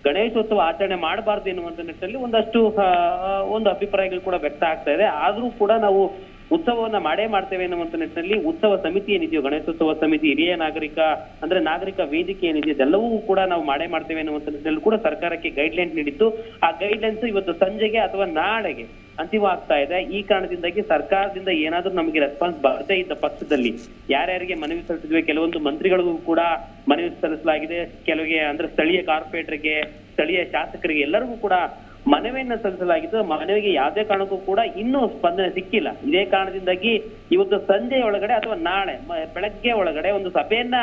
ಗಣೇಶೋತ್ಸವ ಆಚರಣೆ ಮಾಡಬಾರ್ದು ಎನ್ನುವಂತ ನಿಟ್ಟಿನಲ್ಲಿ ಒಂದಷ್ಟು ಒಂದು ಅಭಿಪ್ರಾಯಗಳು ಕೂಡ ವ್ಯಕ್ತ ಆಗ್ತಾ ಇದೆ. ಆದ್ರೂ ಕೂಡ ನಾವು ಉತ್ಸವವನ್ನ ಮಾಡೇ ಮಾಡ್ತೇವೆ ಎನ್ನುವಂತ ನಿಟ್ಟಿನಲ್ಲಿ ಉತ್ಸವ ಸಮಿತಿ ಏನಿದೆಯೋ, ಗಣೇಶೋತ್ಸವ ಸಮಿತಿ, ಹಿರಿಯ ನಾಗರಿಕ, ಅಂದ್ರೆ ನಾಗರಿಕ ವೇದಿಕೆ ಏನಿದೆ ಇದೆಲ್ಲವೂ ಕೂಡ ನಾವು ಮಾಡೇ ಮಾಡ್ತೇವೆ ಎನ್ನುವಂತ ನಿಟ್ಟಿನಲ್ಲಿ ಕೂಡ ಸರ್ಕಾರಕ್ಕೆ ಗೈಡ್ ಲೈನ್ ನೀಡಿತ್ತು ಆ ಗೈಡ್ ಲೈನ್ಸ್ ಇವತ್ತು ಸಂಜೆಗೆ ಅಥವಾ ನಾಳೆಗೆ ಅಂತಿಮ ಆಗ್ತಾ ಇದೆ. ಈ ಕಾರಣದಿಂದಾಗಿ ಸರ್ಕಾರದಿಂದ ಏನಾದ್ರೂ ನಮಗೆ ರೆಸ್ಪಾನ್ಸ್ ಬರದೇ ಇದ್ದ ಪಕ್ಷದಲ್ಲಿ ಯಾರ್ಯಾರಿಗೆ ಮನವಿ ಸಲ್ಲಿಸಿದ್ವಿ, ಕೆಲವೊಂದು ಮಂತ್ರಿಗಳಿಗೂ ಕೂಡ ಮನವಿ ಸಲ್ಲಿಸಲಾಗಿದೆ. ಕೆಲವಿಗೆ ಅಂದ್ರೆ ಸ್ಥಳೀಯ ಕಾರ್ಪೊರೇಟರ್ಗೆ, ಸ್ಥಳೀಯ ಶಾಸಕರಿಗೆ ಎಲ್ಲರಿಗೂ ಕೂಡ ಮನವಿಯನ್ನ ಸಲ್ಲಿಸಲಾಗಿದ್ದು, ಮನವಿಗೆ ಯಾವುದೇ ಕಾರಣಕ್ಕೂ ಕೂಡ ಇನ್ನೂ ಸ್ಪಂದನೆ ಸಿಕ್ಕಿಲ್ಲ. ಇದೇ ಕಾರಣದಿಂದಾಗಿ ಇವತ್ತು ಸಂಜೆ ಒಳಗಡೆ ಅಥವಾ ನಾಳೆ ಬೆಳಗ್ಗೆ ಒಳಗಡೆ ಒಂದು ಸಭೆಯನ್ನ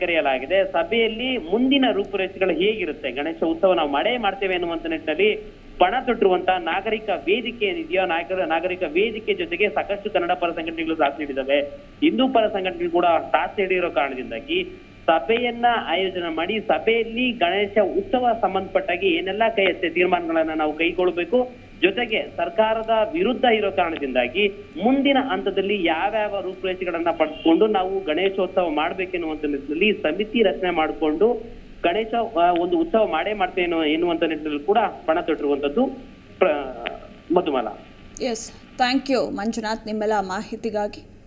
ಕರೆಯಲಾಗಿದೆ. ಸಭೆಯಲ್ಲಿ ಮುಂದಿನ ರೂಪುರೇಷೆಗಳು ಹೇಗಿರುತ್ತೆ? ಗಣೇಶ ಉತ್ಸವ ನಾವು ಮಳೆ ಮಾಡ್ತೇವೆ ಅನ್ನುವಂತ ನಿಟ್ಟಿನಲ್ಲಿ ಪಣ ತೊಟ್ಟಿರುವಂತಹ ನಾಗರಿಕ ವೇದಿಕೆ ಏನಿದೆಯೋ ನಾಯಕರ ನಾಗರಿಕ ವೇದಿಕೆ ಜೊತೆಗೆ ಸಾಕಷ್ಟು ಕನ್ನಡ ಪರ ಸಂಘಟನೆಗಳು ಸಾಥ್ ನೀಡಿದ್ದಾವೆ. ಹಿಂದೂ ಪರ ಸಂಘಟನೆಗಳು ಕೂಡ ಸಾಥ್ ನೀಡಿರೋ ಕಾರಣದಿಂದಾಗಿ ಸಭೆಯನ್ನ ಆಯೋಜನೆ ಮಾಡಿ ಸಭೆಯಲ್ಲಿ ಗಣೇಶ ಉತ್ಸವ ಸಂಬಂಧಪಟ್ಟಾಗಿ ಏನೆಲ್ಲ ಕೈ ತೀರ್ಮಾನಗಳನ್ನ ನಾವು ಕೈಗೊಳ್ಳಬೇಕು. ಜೊತೆಗೆ ಸರ್ಕಾರದ ವಿರುದ್ಧ ಇರೋ ಕಾರಣದಿಂದಾಗಿ ಮುಂದಿನ ಹಂತದಲ್ಲಿ ಯಾವ್ಯಾವ ರೂಪುರೇಷೆಗಳನ್ನ ಪಡೆದುಕೊಂಡು ನಾವು ಗಣೇಶೋತ್ಸವ ಮಾಡ್ಬೇಕೆನ್ನುವಂತ ನಿಟ್ಟಿನಲ್ಲಿ ಸಮಿತಿ ರಚನೆ ಮಾಡಿಕೊಂಡು ಗಣೇಶ ಒಂದು ಉತ್ಸವ ಮಾಡೇ ಮಾಡ್ತೇನೋ ಎನ್ನುವ- ಎನ್ನುವಂತ ನಿಟ್ಟಿನಲ್ಲಿ ಕೂಡ ಪಣ ತೊಟ್ಟಿರುವಂತದ್ದು Madhumala. Yes thank you Manjunath, ನಿಮ್ಮೆಲ್ಲ ಮಾಹಿತಿಗಾಗಿ.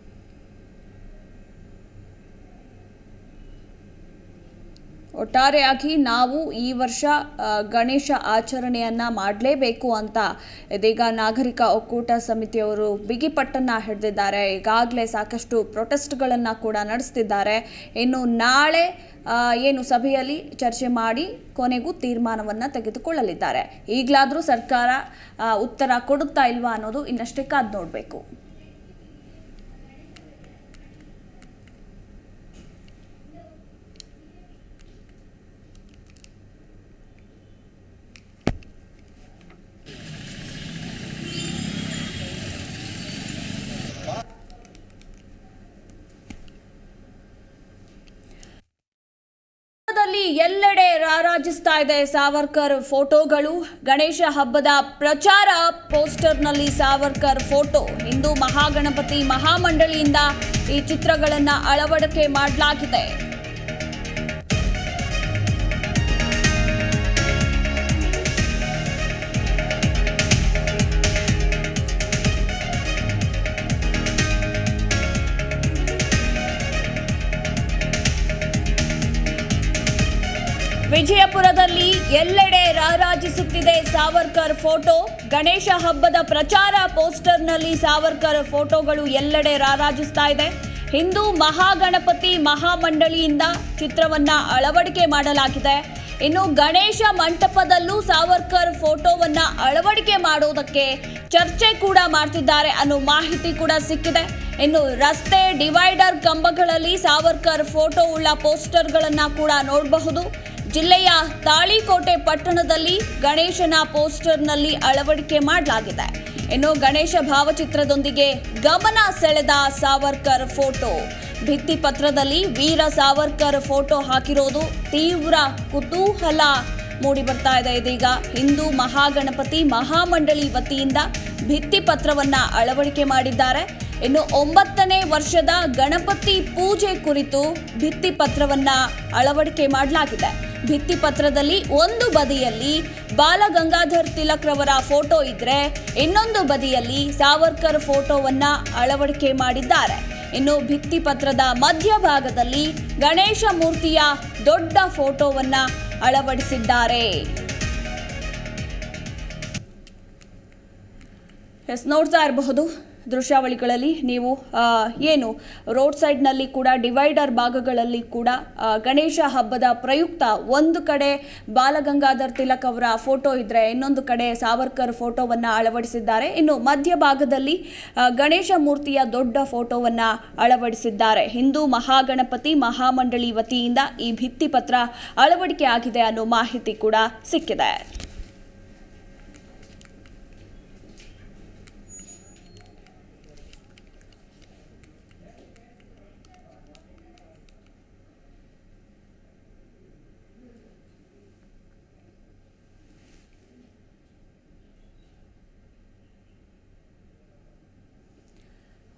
ಒಟ್ಟಾರೆಯಾಗಿ ನಾವು ಈ ವರ್ಷ ಗಣೇಶ ಆಚರಣೆಯನ್ನ ಮಾಡಲೇಬೇಕು ಅಂತ ಇದೀಗ ನಾಗರಿಕ ಒಕ್ಕೂಟ ಸಮಿತಿಯವರು ಬಿಗಿಪಟ್ಟನ್ನ ಹಿಡಿದಿದ್ದಾರೆ. ಈಗಾಗಲೇ ಸಾಕಷ್ಟು ಪ್ರೊಟೆಸ್ಟ್ಗಳನ್ನು ಕೂಡ ನಡೆಸ್ತಿದ್ದಾರೆ. ಇನ್ನು ನಾಳೆ ಏನು ಸಭೆಯಲ್ಲಿ ಚರ್ಚೆ ಮಾಡಿ ಕೊನೆಗೂ ತೀರ್ಮಾನವನ್ನು ತೆಗೆದುಕೊಳ್ಳಲಿದ್ದಾರೆ. ಈಗಲಾದರೂ ಸರ್ಕಾರ ಉತ್ತರ ಕೊಡುತ್ತಾ ಇಲ್ವಾ ಅನ್ನೋದು ಇನ್ನಷ್ಟೇ ಕಾದು ನೋಡಬೇಕು. ಎಲ್ಲೆಡೆ ರಾರಾಜಿಸ್ತಾ ಇದೆ ಸಾವರ್ಕರ್ ಫೋಟೋಗಳು. ಗಣೇಶ ಹಬ್ಬದ ಪ್ರಚಾರ ಪೋಸ್ಟರ್ನಲ್ಲಿ ಸಾವರ್ಕರ್ ಫೋಟೋ. ಹಿಂದೂ ಮಹಾಗಣಪತಿ ಮಹಾಮಂಡಳಿಯಿಂದ ಈ ಚಿತ್ರಗಳನ್ನು ಅಳವಡಿಕೆ ಮಾಡಲಾಗಿದೆ. ವಿಜಯಪುರದಲ್ಲಿ ಎಲ್ಲೆಡೆ ರಾರಾಜಿಸುತ್ತಿದೆ ಸಾವರ್ಕರ್ ಫೋಟೋ. ಗಣೇಶ ಹಬ್ಬದ ಪ್ರಚಾರ ಪೋಸ್ಟರ್ನಲ್ಲಿ ಸಾವರ್ಕರ್ ಫೋಟೋಗಳು ಎಲ್ಲೆಡೆ ರಾರಾಜಿಸ್ತಾ ಇದೆ. ಹಿಂದೂ ಮಹಾಗಣಪತಿ ಮಹಾಮಂಡಳಿಯಿಂದ ಚಿತ್ರವನ್ನ ಅಳವಡಿಕೆ ಮಾಡಲಾಗಿದೆ. ಇನ್ನು ಗಣೇಶ ಮಂಟಪದಲ್ಲೂ ಸಾವರ್ಕರ್ ಫೋಟೋವನ್ನ ಅಳವಡಿಕೆ ಮಾಡೋದಕ್ಕೆ ಚರ್ಚೆ ಕೂಡ ಮಾಡ್ತಿದ್ದಾರೆ ಅನ್ನೋ ಮಾಹಿತಿ ಕೂಡ ಸಿಕ್ಕಿದೆ. ಇನ್ನು ರಸ್ತೆ ಡಿವೈಡರ್ ಕಂಬಗಳಲ್ಲಿ ಸಾವರ್ಕರ್ ಫೋಟೋ ಉಳ್ಳ ಪೋಸ್ಟರ್ಗಳನ್ನು ಕೂಡ ನೋಡಬಹುದು. ಜಿಲ್ಲೆಯ ತಾಳಿಕೋಟೆ ಪಟ್ಟಣದಲ್ಲಿ ಗಣೇಶನ ಪೋಸ್ಟರ್ನಲ್ಲಿ ಅಳವಡಿಕೆ ಮಾಡಲಾಗಿದೆ. ಇನ್ನು ಗಣೇಶ ಭಾವಚಿತ್ರದೊಂದಿಗೆ ಗಮನ ಸೆಳೆದ ಸಾವರ್ಕರ್ ಫೋಟೋ. ಭಿತ್ತಿಪತ್ರದಲ್ಲಿ ವೀರ ಸಾವರ್ಕರ್ ಫೋಟೋ ಹಾಕಿರೋದು ತೀವ್ರ ಕುತೂಹಲ ಮೂಡಿ ಬರ್ತಾ ಇದೆ. ಇದೀಗ ಹಿಂದೂ ಮಹಾಗಣಪತಿ ಮಹಾಮಂಡಳಿ ವತಿಯಿಂದ ಭಿತ್ತಿ ಪತ್ರವನ್ನ ಅಳವಡಿಕೆ ಮಾಡಿದ್ದಾರೆ. ಇನ್ನು ಒಂಬತ್ತನೇ ವರ್ಷದ ಗಣಪತಿ ಪೂಜೆ ಕುರಿತು ಭಿತ್ತಿ ಪತ್ರವನ್ನ ಅಳವಡಿಕೆ ಮಾಡಲಾಗಿದೆ. ಭಿತ್ತಿ ಪತ್ರದಲ್ಲಿ ಒಂದು ಬದಿಯಲ್ಲಿ ಬಾಲಗಂಗಾಧರ್ ತಿಲಕ್ ರವರ ಫೋಟೋ ಇದ್ರೆ ಇನ್ನೊಂದು ಬದಿಯಲ್ಲಿ ಸಾವರ್ಕರ್ ಫೋಟೋವನ್ನ ಅಳವಡಿಕೆ ಮಾಡಿದ್ದಾರೆ. ಇನ್ನು ಭಿತ್ತಿಪತ್ರದ ಮಧ್ಯಭಾಗದಲ್ಲಿ ಗಣೇಶ ಮೂರ್ತಿಯ ದೊಡ್ಡ ಫೋಟೋವನ್ನ ಅಳವಡಿಸಿದ್ದಾರೆ. ಎಸ್, ನೋಡ್ತಾ ಇರಬಹುದು. ದೃಶ್ಯಾವಳಿಗಳಲ್ಲಿ ನೀವು ಏನು ರೋಡ್ ಸೈಡ್ನಲ್ಲಿ ಕೂಡ ಡಿವೈಡರ್ ಭಾಗಗಳಲ್ಲಿ ಕೂಡ ಗಣೇಶ ಹಬ್ಬದ ಪ್ರಯುಕ್ತ ಒಂದು ಕಡೆ ಬಾಲಗಂಗಾಧರ್ ತಿಲಕ್ ಅವರ ಫೋಟೋ ಇದ್ರೆ ಇನ್ನೊಂದು ಕಡೆ ಸಾವರ್ಕರ್ ಫೋಟೋವನ್ನು ಅಳವಡಿಸಿದ್ದಾರೆ. ಇನ್ನು ಮಧ್ಯಭಾಗದಲ್ಲಿ ಭಾಗದಲ್ಲಿ ಗಣೇಶ ಮೂರ್ತಿಯ ದೊಡ್ಡ ಫೋಟೋವನ್ನು ಅಳವಡಿಸಿದ್ದಾರೆ. ಹಿಂದೂ ಮಹಾಗಣಪತಿ ಮಹಾಮಂಡಳಿ ವತಿಯಿಂದ ಈ ಭಿತ್ತಿಪತ್ರ ಅಳವಡಿಕೆ ಆಗಿದೆ ಅನ್ನೋ ಮಾಹಿತಿ ಕೂಡ ಸಿಕ್ಕಿದೆ.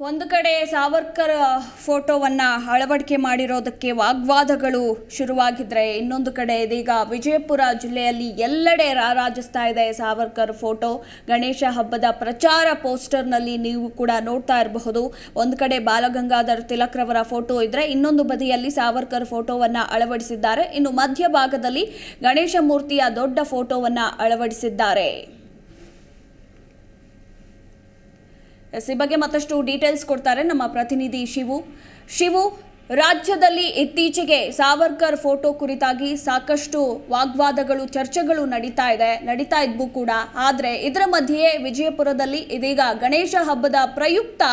ಒಂದು ಕಡೆ ಸಾವರ್ಕರ್ ಫೋಟೋವನ್ನ ಅಳವಡಿಕೆ ಮಾಡಿರೋದಕ್ಕೆ ವಾಗ್ವಾದಗಳು ಶುರುವಾಗಿದ್ರೆ ಇನ್ನೊಂದು ಕಡೆ ಇದೀಗ ವಿಜಯಪುರ ಜಿಲ್ಲೆಯಲ್ಲಿ ಎಲ್ಲೆಡೆ ರಾರಾಜಿಸ್ತಾ ಇದೆ ಸಾವರ್ಕರ್ ಫೋಟೋ. ಗಣೇಶ ಹಬ್ಬದ ಪ್ರಚಾರ ಪೋಸ್ಟರ್ನಲ್ಲಿ ನೀವು ಕೂಡ ನೋಡ್ತಾ ಇರಬಹುದು. ಒಂದು ಕಡೆ ಬಾಲಗಂಗಾಧರ್ ತಿಲಕ್ರವರ ಫೋಟೋ ಇದ್ರೆ ಇನ್ನೊಂದು ಬದಿಯಲ್ಲಿ ಸಾವರ್ಕರ್ ಫೋಟೋವನ್ನ ಅಳವಡಿಸಿದ್ದಾರೆ. ಇನ್ನು ಮಧ್ಯಭಾಗದಲ್ಲಿ ಗಣೇಶ ಮೂರ್ತಿಯ ದೊಡ್ಡ ಫೋಟೋವನ್ನ ಅಳವಡಿಸಿದ್ದಾರೆ. ಎಸ್, ಈ ಬಗ್ಗೆ ಮತ್ತಷ್ಟು ಡೀಟೇಲ್ಸ್ ಕೊಡ್ತಾರೆ ನಮ್ಮ ಪ್ರತಿನಿಧಿ ಶಿವು. ಶಿವು, ರಾಜ್ಯದಲ್ಲಿ ಇತ್ತೀಚೆಗೆ ಸಾವರ್ಕರ್ ಫೋಟೋ ಕುರಿತಾಗಿ ಸಾಕಷ್ಟು ವಾಗ್ವಾದಗಳು, ಚರ್ಚೆಗಳು ನಡೀತಾ ಇದೆ, ನಡೀತಾ ಇದ್ವು ಕೂಡ. ಆದರೆ ಇದರ ಮಧ್ಯೆ ವಿಜಯಪುರದಲ್ಲಿ ಇದೀಗ ಗಣೇಶ ಹಬ್ಬದ ಪ್ರಯುಕ್ತ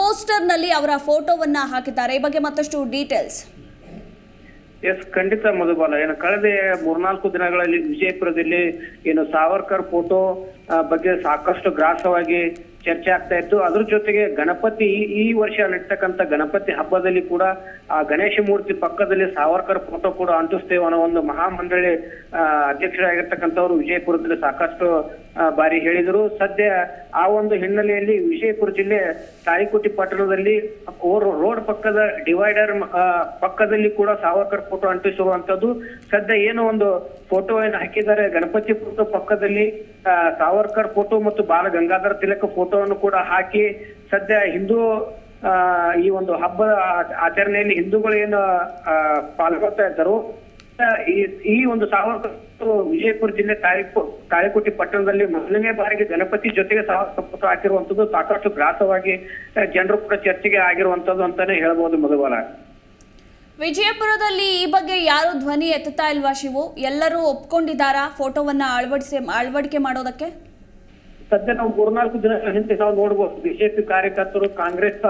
ಪೋಸ್ಟರ್ನಲ್ಲಿ ಅವರ ಫೋಟೋವನ್ನು ಹಾಕಿದ್ದಾರೆ. ಈ ಬಗ್ಗೆ ಮತ್ತಷ್ಟು ಡೀಟೇಲ್ಸ್ ಎಸ್ ಖಂಡಿತ ಮಧುಬಾಲ. ಏನು, ಕಳೆದ ಮೂರ್ನಾಲ್ಕು ದಿನಗಳಲ್ಲಿ ವಿಜಯಪುರದಲ್ಲಿ ಏನು ಸಾವರ್ಕರ್ ಫೋಟೋ ಬಗ್ಗೆ ಸಾಕಷ್ಟು ಗ್ರಾಸವಾಗಿ ಚರ್ಚೆ ಆಗ್ತಾ ಇತ್ತು. ಅದ್ರ ಜೊತೆಗೆ ಗಣಪತಿ ಈ- ವರ್ಷ ನಡ್ತಕ್ಕಂಥ ಗಣಪತಿ ಹಬ್ಬದಲ್ಲಿ ಕೂಡ ಆ ಗಣೇಶ ಮೂರ್ತಿ ಪಕ್ಕದಲ್ಲಿ ಸಾವರ್ಕರ್ ಫೋಟೋ ಕೂಡ ಅಂಟಿಸ್ತೇವೆ ಅನ್ನೋ ಒಂದು ಮಹಾಮಂಡಳಿ ಆ, ಅಧ್ಯಕ್ಷರಾಗಿರ್ತಕ್ಕಂಥವ್ರು ವಿಜಯಪುರದಲ್ಲಿ ಸಾಕಷ್ಟು ಬಾರಿ ಹೇಳಿದರು. ಸದ್ಯ ಆ ಒಂದು ಹಿನ್ನೆಲೆಯಲ್ಲಿ ವಿಜಯಪುರ ಜಿಲ್ಲೆ ತಾಳಿಕೋಟಿ ಪಟ್ಟಣದಲ್ಲಿ ರೋಡ್ ಪಕ್ಕದ ಡಿವೈಡರ್ ಪಕ್ಕದಲ್ಲಿ ಕೂಡ ಸಾವರ್ಕರ್ ಫೋಟೋ ಅಂಟಿಸಿರುವಂತದ್ದು ಸದ್ಯ ಏನು ಒಂದು ಫೋಟೋ ಏನು ಹಾಕಿದ್ದಾರೆ. ಗಣಪತಿ ಫೋಟೋ ಪಕ್ಕದಲ್ಲಿ ಸಾವರ್ಕರ್ ಫೋಟೋ ಮತ್ತು ಬಾಲ ಗಂಗಾಧರ ತಿಲಕ ಫೋಟೋವನ್ನು ಕೂಡ ಹಾಕಿ, ಸದ್ಯ ಹಿಂದೂ ಈ ಒಂದು ಹಬ್ಬದ ಆಚರಣೆಯಲ್ಲಿ ಹಿಂದೂಗಳು ಏನು ಪಾಲ್ಗೊಳ್ತಾ ಇದ್ದರು. ಈ ಈ ಒಂದು ಸಾವಿರ ವಿಜಯಪುರ ಜಿಲ್ಲೆ ತಾಳಿಕೋ ತಾಳಿಕೋಟಿ ಪಟ್ಟಣದಲ್ಲಿ ಮೊದಲನೇ ಬಾರಿಗೆ ಗಣಪತಿ ಜೊತೆಗೆ ಸಂಪುಟ ಹಾಕಿರುವಂತದ್ದು ಸಾಕಷ್ಟು ಗ್ರಾಸವಾಗಿ ಜನರು ಕೂಡ ಚರ್ಚೆಗೆ ಆಗಿರುವಂತದ್ದು ಅಂತಾನೆ ಹೇಳ್ಬೋದು ಮಧುಬಾಲ. ವಿಜಯಪುರದಲ್ಲಿ ಈ ಬಗ್ಗೆ ಯಾರು ಧ್ವನಿ ಎತ್ತುತ್ತಾ ಇಲ್ವಾ ಶಿವು? ಎಲ್ಲರೂ ಒಪ್ಕೊಂಡಿದ್ದಾರಾ ಫೋಟೋವನ್ನ ಅಳವಡಿಸಿ ಅಳವಡಿಕೆ ಮಾಡೋದಕ್ಕೆ? ಸದ್ಯ ನಾವು ಮೂರ್ನಾಲ್ಕು ದಿನಗಳ ಹಿಂದೆ ನಾವು ನೋಡ್ಬೋದು. ಬಿಜೆಪಿ ಕಾರ್ಯಕರ್ತರು ಕಾಂಗ್ರೆಸ್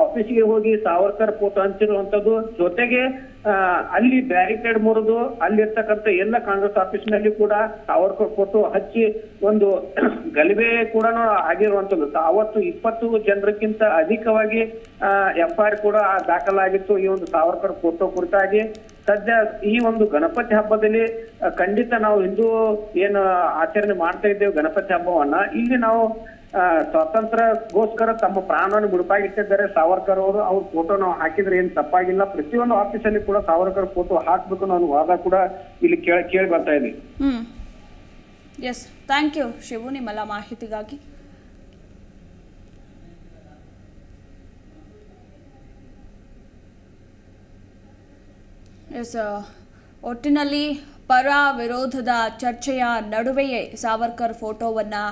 ಆಫೀಸಿಗೆ ಹೋಗಿ ಸಾವರ್ಕರ್ ಫೋಟೋ ಹಂಚಿರುವಂತದ್ದು. ಜೊತೆಗೆ ಅಲ್ಲಿ ಬ್ಯಾರಿಕೇಡ್ ಮುರಿದು ಅಲ್ಲಿರ್ತಕ್ಕಂಥ ಎಲ್ಲ ಕಾಂಗ್ರೆಸ್ ಆಫೀಸ್ನಲ್ಲಿ ಕೂಡ ಸಾವರ್ಕರ್ ಫೋಟೋ ಹಚ್ಚಿ ಒಂದು ಗಲಭೆ ಕೂಡ ಆಗಿರುವಂತದ್ದು. ಅವತ್ತು ಇಪ್ಪತ್ತು ಜನರಕ್ಕಿಂತ ಅಧಿಕವಾಗಿ ಎಫ್ ಐ ಆರ್ ಕೂಡ ದಾಖಲಾಗಿತ್ತು. ಈ ಒಂದು ಸಾವರ್ಕರ್ ಫೋಟೋ ಕುರಿತಾಗಿ. ಸದ್ಯ ಈ ಒಂದು ಗಣಪತಿ ಹಬ್ಬದಲ್ಲಿ ಖಂಡಿತ ನಾವು ಹಿಂದೂ ಏನು ಆಚರಣೆ ಮಾಡ್ತಾ ಇದ್ದೇವೆ ಗಣಪತಿ ಹಬ್ಬವನ್ನ. ಇಲ್ಲಿ ನಾವು ಆ, ಸ್ವಾತಂತ್ರ್ಯಕ್ಕೋಸ್ಕರ ತಮ್ಮ ಪ್ರಾಣವನ್ನು ಮುಡುಪಾಗಿಟ್ಟಿದ್ದಾರೆ ಸಾವರ್ಕರ್ ಅವರು ಅವ್ರ ಫೋಟೋ ನಾವು ಹಾಕಿದ್ರೆ ಏನ್ ತಪ್ಪಾಗಿಲ್ಲ. ಪ್ರತಿಯೊಂದು ಆಫೀಸಲ್ಲಿ ಕೂಡ ಸಾವರ್ಕರ್ ಫೋಟೋ ಹಾಕ್ಬೇಕು ಅನ್ನೋ ವಾದ ಕೂಡ ಇಲ್ಲಿ ಕೇಳಿ ಕೇಳಿ ಬರ್ತಾ ಇದೆ. ಎಸ್ ಥ್ಯಾಂಕ್ ಯು ಶಿವು ನಿಮ್ಮೆಲ್ಲ ಮಾಹಿತಿಗಾಗಿ. ಎಸ್ ಒಟ್ಟಿನಲ್ಲಿ ಪರ ವಿರೋಧದ ಚರ್ಚೆಯ ನಡುವೆಯೇ ಸಾವರ್ಕರ್ ಫೋಟೋವನ್ನು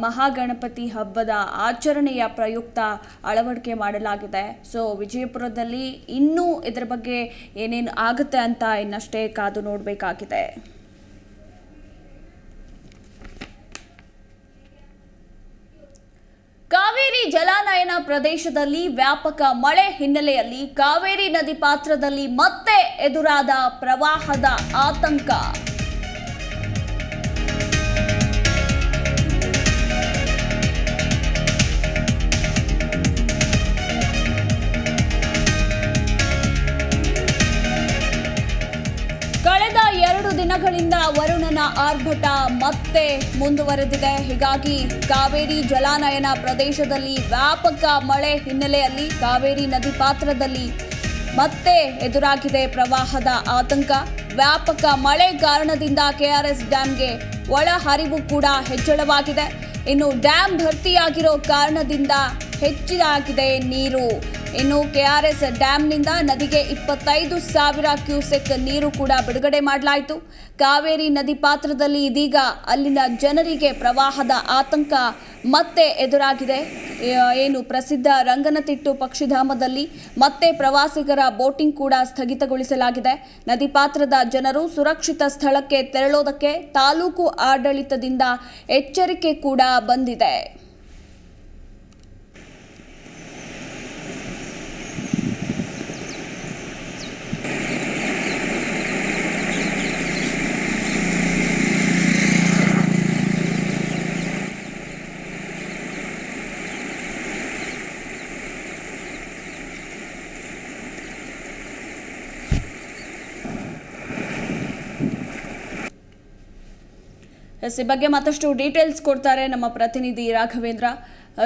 ಮಹಾಗಣಪತಿ ಹಬ್ಬದ ಆಚರಣೆಯ ಪ್ರಯುಕ್ತ ಅಳವಡಿಕೆ ಮಾಡಲಾಗಿದೆ. ಸೊ, ವಿಜಯಪುರದಲ್ಲಿ ಇನ್ನೂ ಇದರ ಬಗ್ಗೆ ಏನೇನು ಆಗುತ್ತೆ ಅಂತ ಇನ್ನಷ್ಟೇ ಕಾದು ನೋಡಬೇಕಾಗಿದೆ ಕಾವೇರಿ ಜಲಾನಯನ ಪ್ರದೇಶದಲ್ಲಿ ವ್ಯಾಪಕ ಮಳೆ ಹಿನ್ನೆಲೆಯಲ್ಲಿ ಕಾವೇರಿ ನದಿ ಪಾತ್ರದಲ್ಲಿ ಮತ್ತೆ ಎದುರಾದ ಪ್ರವಾಹದ ಆತಂಕ. ಎರಡು ದಿನಗಳಿಂದ ವರುಣನ ಆರ್ಭಟ ಮತ್ತೆ ಮುಂದುವರೆದಿದೆ. ಹೀಗಾಗಿ ಕಾವೇರಿ ಜಲಾನಯನ ಪ್ರದೇಶದಲ್ಲಿ ವ್ಯಾಪಕ ಮಳೆ ಹಿನ್ನೆಲೆಯಲ್ಲಿ ಕಾವೇರಿ ನದಿ ಪಾತ್ರದಲ್ಲಿ ಮತ್ತೆ ಎದುರಾಗಿದೆ ಪ್ರವಾಹದ ಆತಂಕ. ವ್ಯಾಪಕ ಮಳೆ ಕಾರಣದಿಂದ ಕೆಆರ್ಎಸ್ ಡ್ಯಾಂಗೆ ಒಳ ಹರಿವು ಕೂಡ ಹೆಚ್ಚಳವಾಗಿದೆ. ಇನ್ನು ಡ್ಯಾಂ ಭರ್ತಿಯಾಗಿರೋ ಕಾರಣದಿಂದ ಹೆಚ್ಚಾಗಿದೆ ನೀರು. ಇನ್ನು ಕೆಆರ್ಎಸ್ ಡ್ಯಾಂನಿಂದ ನದಿಗೆ ಇಪ್ಪತ್ತೈದು ಸಾವಿರ ಕ್ಯೂಸೆಕ್ ನೀರು ಕೂಡ ಬಿಡುಗಡೆ ಮಾಡಲಾಯಿತು. ಕಾವೇರಿ ನದಿ ಪಾತ್ರದಲ್ಲಿ ಇದೀಗ ಅಲ್ಲಿನ ಜನರಿಗೆ ಪ್ರವಾಹದ ಆತಂಕ ಮತ್ತೆ ಎದುರಾಗಿದೆ. ಏನು ಪ್ರಸಿದ್ಧ ರಂಗನತಿಟ್ಟು ಪಕ್ಷಿಧಾಮದಲ್ಲಿ ಮತ್ತೆ ಪ್ರವಾಸಿಗರ ಬೋಟಿಂಗ್ ಕೂಡ ಸ್ಥಗಿತಗೊಳಿಸಲಾಗಿದೆ. ನದಿ ಪಾತ್ರದ ಜನರು ಸುರಕ್ಷಿತ ಸ್ಥಳಕ್ಕೆ ತೆರಳೋದಕ್ಕೆ ತಾಲೂಕು ಆಡಳಿತದಿಂದ ಎಚ್ಚರಿಕೆ ಕೂಡ ಬಂದಿದೆ. ಎಸ್, ಈ ಬಗ್ಗೆ ಮತ್ತಷ್ಟು ಡೀಟೇಲ್ಸ್ ಕೊಡ್ತಾರೆ ನಮ್ಮ ಪ್ರತಿನಿಧಿ ರಾಘವೇಂದ್ರ.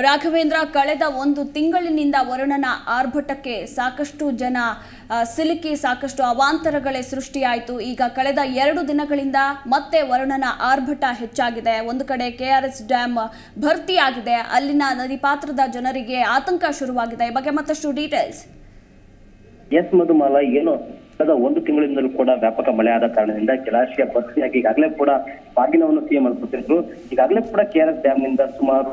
ರಾಘವೇಂದ್ರ, ಕಳೆದ ಒಂದು ತಿಂಗಳಿನಿಂದ ವರುಣನ ಆರ್ಭಟಕ್ಕೆ ಸಾಕಷ್ಟು ಜನ ಸಿಲುಕಿ ಸಾಕಷ್ಟು ಅವಾಂತರಗಳೇ ಸೃಷ್ಟಿಯಾಯಿತು. ಈಗ ಕಳೆದ ಎರಡು ದಿನಗಳಿಂದ ಮತ್ತೆ ವರುಣನ ಆರ್ಭಟ ಹೆಚ್ಚಾಗಿದೆ. ಒಂದು ಕಡೆ ಕೆ ಆರ್ ಎಸ್ ಡ್ಯಾಮ್ ಭರ್ತಿಯಾಗಿದೆ. ಅಲ್ಲಿನ ನದಿ ಪಾತ್ರದ ಜನರಿಗೆ ಆತಂಕ ಶುರುವಾಗಿದೆ. ಈ ಬಗ್ಗೆ ಮತ್ತಷ್ಟು ಡೀಟೇಲ್ಸ್ ಎಸ್ ಮಧುಮಾಲ, ಏನು ಕಳೆದ ಒಂದು ತಿಂಗಳಿಂದಲೂ ಕೂಡ ವ್ಯಾಪಕ ಮಳೆ ಆದ ಕಾರಣದಿಂದ ಜಲಾಶಯ ಭರ್ತಿಯಾಗಿ ಈಗಾಗಲೇ ಕೂಡ ಬಾಗಿನವನ್ನು ಸಿಎಂ ಅನ್ಸುತ್ತಿದ್ರು ಈಗಾಗಲೇ ಕೂಡ ಕೆಆರ್ಎಸ್ ಡ್ಯಾಮ್ನಿಂದ ಸುಮಾರು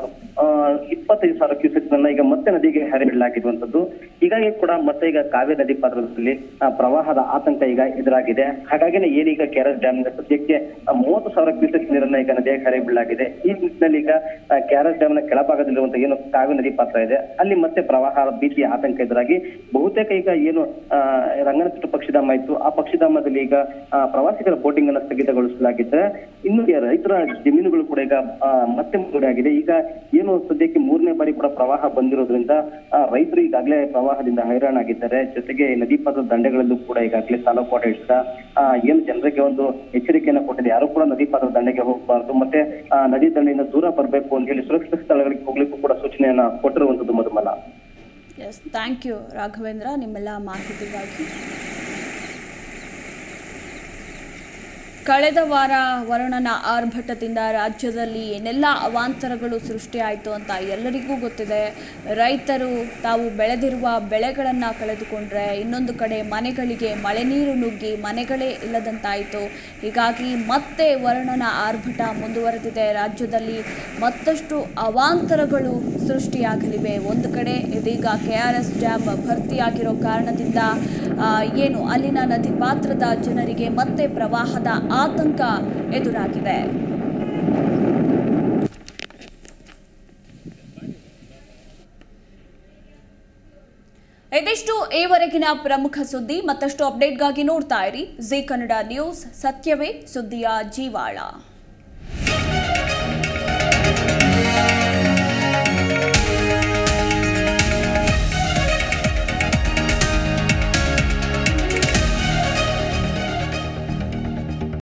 ಇಪ್ಪತ್ತೈದು ಸಾವಿರ ಕ್ಯೂಸೆಕ್ ನನ್ನ ಈಗ ಮತ್ತೆ ನದಿಗೆ ಹರಿಬಿಡಲಾಗಿರುವಂತದ್ದು ಹೀಗಾಗಿ ಕೂಡ ಮತ್ತೆ ಈಗ ಕಾವೇರಿ ನದಿ ಪಾತ್ರದಲ್ಲಿ ಪ್ರವಾಹದ ಆತಂಕ ಈಗ ಎದುರಾಗಿದೆ. ಹಾಗಾಗಿನೇ ಏನೀಗ ಕೆಆರ್ಎಸ್ ಡ್ಯಾಮ್ ಸದ್ಯಕ್ಕೆ ಆ, ಮೂವತ್ತು ಸಾವಿರ ಕ್ಯೂಸೆಕ್ ನೀರನ್ನ ಈಗ ನದಿಗೆ ಹರಿಬಿಡಲಾಗಿದೆ ಈ ನಿಟ್ಟಿನಲ್ಲಿ ಈಗ ಕೆಆರ್ಎಸ್ ಡ್ಯಾಮ್ನ ಕೆಳಭಾಗದಲ್ಲಿರುವಂತಹ ಏನು ಕಾವೇರಿ ನದಿ ಪಾತ್ರ ಇದೆ ಅಲ್ಲಿ ಮತ್ತೆ ಪ್ರವಾಹ ಭೀತಿಯ ಆತಂಕ ಎದುರಾಗಿ ಬಹುತೇಕ ಈಗ ಏನು ರಂಗನತಿಟ್ಟು ಪಕ್ಷಿಧಾಮ ಇತ್ತು. ಆ ಪಕ್ಷಿಧಾಮದಲ್ಲಿ ಈಗ ಪ್ರವಾಸಿಗರ ಬೋಟಿಂಗ್ ಅನ್ನ ಸ್ಥಗಿತಗೊಳಿಸಲಾಗಿದೆ ಇನ್ನು ರೈತರ ಜಮೀನುಗಳು ಕೂಡ ಈಗ ಮತ್ತೆ ಮುಳುಗಡೆ ಆಗಿದೆ. ಈಗ ಏನು ಸದ್ಯಕ್ಕೆ ಮೂರನೇ ಬಾರಿ ಕೂಡ ಪ್ರವಾಹ ಬಂದಿರೋದ್ರಿಂದ ರೈತರು ಈಗಾಗಲೇ ಪ್ರವಾಹದಿಂದ ಹೈರಾಣಾಗಿದ್ದಾರೆ. ಜೊತೆಗೆ ನದಿ ಪಾತ್ರದ ದಂಡೆಗಳಲ್ಲೂ ಕೂಡ ಈಗಾಗಲೇ ತಾಲೂಕು ಆಡಳಿತ ಏನು ಜನರಿಗೆ ಒಂದು ಎಚ್ಚರಿಕೆಯನ್ನು ಕೊಟ್ಟಿದೆ. ಯಾರು ಕೂಡ ನದಿ ಪಾತ್ರದ ದಂಡೆಗೆ ಹೋಗಬಾರ್ದು. ಮತ್ತೆ ನದಿ ದಂಡೆಯಿಂದ ದೂರ ಬರಬೇಕು ಅಂತ ಹೇಳಿ ಸುರಕ್ಷಿತ ಸ್ಥಳಗಳಿಗೆ ಹೋಗ್ಲಿಕ್ಕೂ ಕೂಡ ಸೂಚನೆಯನ್ನ ಕೊಟ್ಟಿರುವಂತದ್ದು Madhumala. Yes thank you Raghavendra. ನಿಮ್ಮೆಲ್ಲ ಮಾಹಿತಿಗಾಗಿ. ಕಳೆದ ವಾರ ವರುಣನ ಆರ್ಭಟದಿಂದ ರಾಜ್ಯದಲ್ಲಿ ಏನೆಲ್ಲ ಅವಾಂತರಗಳು ಸೃಷ್ಟಿಯಾಯಿತು ಅಂತ ಎಲ್ಲರಿಗೂ ಗೊತ್ತಿದೆ. ರೈತರು ತಾವು ಬೆಳೆದಿರುವ ಬೆಳೆಗಳನ್ನು ಕಳೆದುಕೊಂಡ್ರೆ ಇನ್ನೊಂದು ಕಡೆ ಮನೆಗಳಿಗೆ ಮಳೆ ನೀರು ನುಗ್ಗಿ ಮನೆಗಳೇ ಇಲ್ಲದಂತಾಯಿತು. ಹೀಗಾಗಿ ಮತ್ತೆ ವರುಣನ ಆರ್ಭಟ ಮುಂದುವರೆದಿದೆ. ರಾಜ್ಯದಲ್ಲಿ ಮತ್ತಷ್ಟು ಅವಾಂತರಗಳು ಸೃಷ್ಟಿಯಾಗಲಿವೆ. ಒಂದು ಕಡೆ ಇದೀಗ ಕೆ ಆರ್ ಎಸ್ ಡ್ಯಾಮ್ ಭರ್ತಿಯಾಗಿರೋ ಕಾರಣದಿಂದ ಏನು ಅಲ್ಲಿನ ನದಿ ಪಾತ್ರದ ಜನರಿಗೆ ಮತ್ತೆ ಪ್ರವಾಹದ ಆತಂಕ ಎದುರಾಗಿದೆ. ಇದಿಷ್ಟು ಈವರೆಗಿನ ಪ್ರಮುಖ ಸುದ್ದಿ. ಮತ್ತಷ್ಟು ಅಪ್ಡೇಟ್ಗಾಗಿ ನೋಡ್ತಾ ಇರಿ. ಜಿ ಕನ್ನಡ ನ್ಯೂಸ್, ಸತ್ಯವೇ ಸುದ್ದಿಯ ಜೀವಾಳ.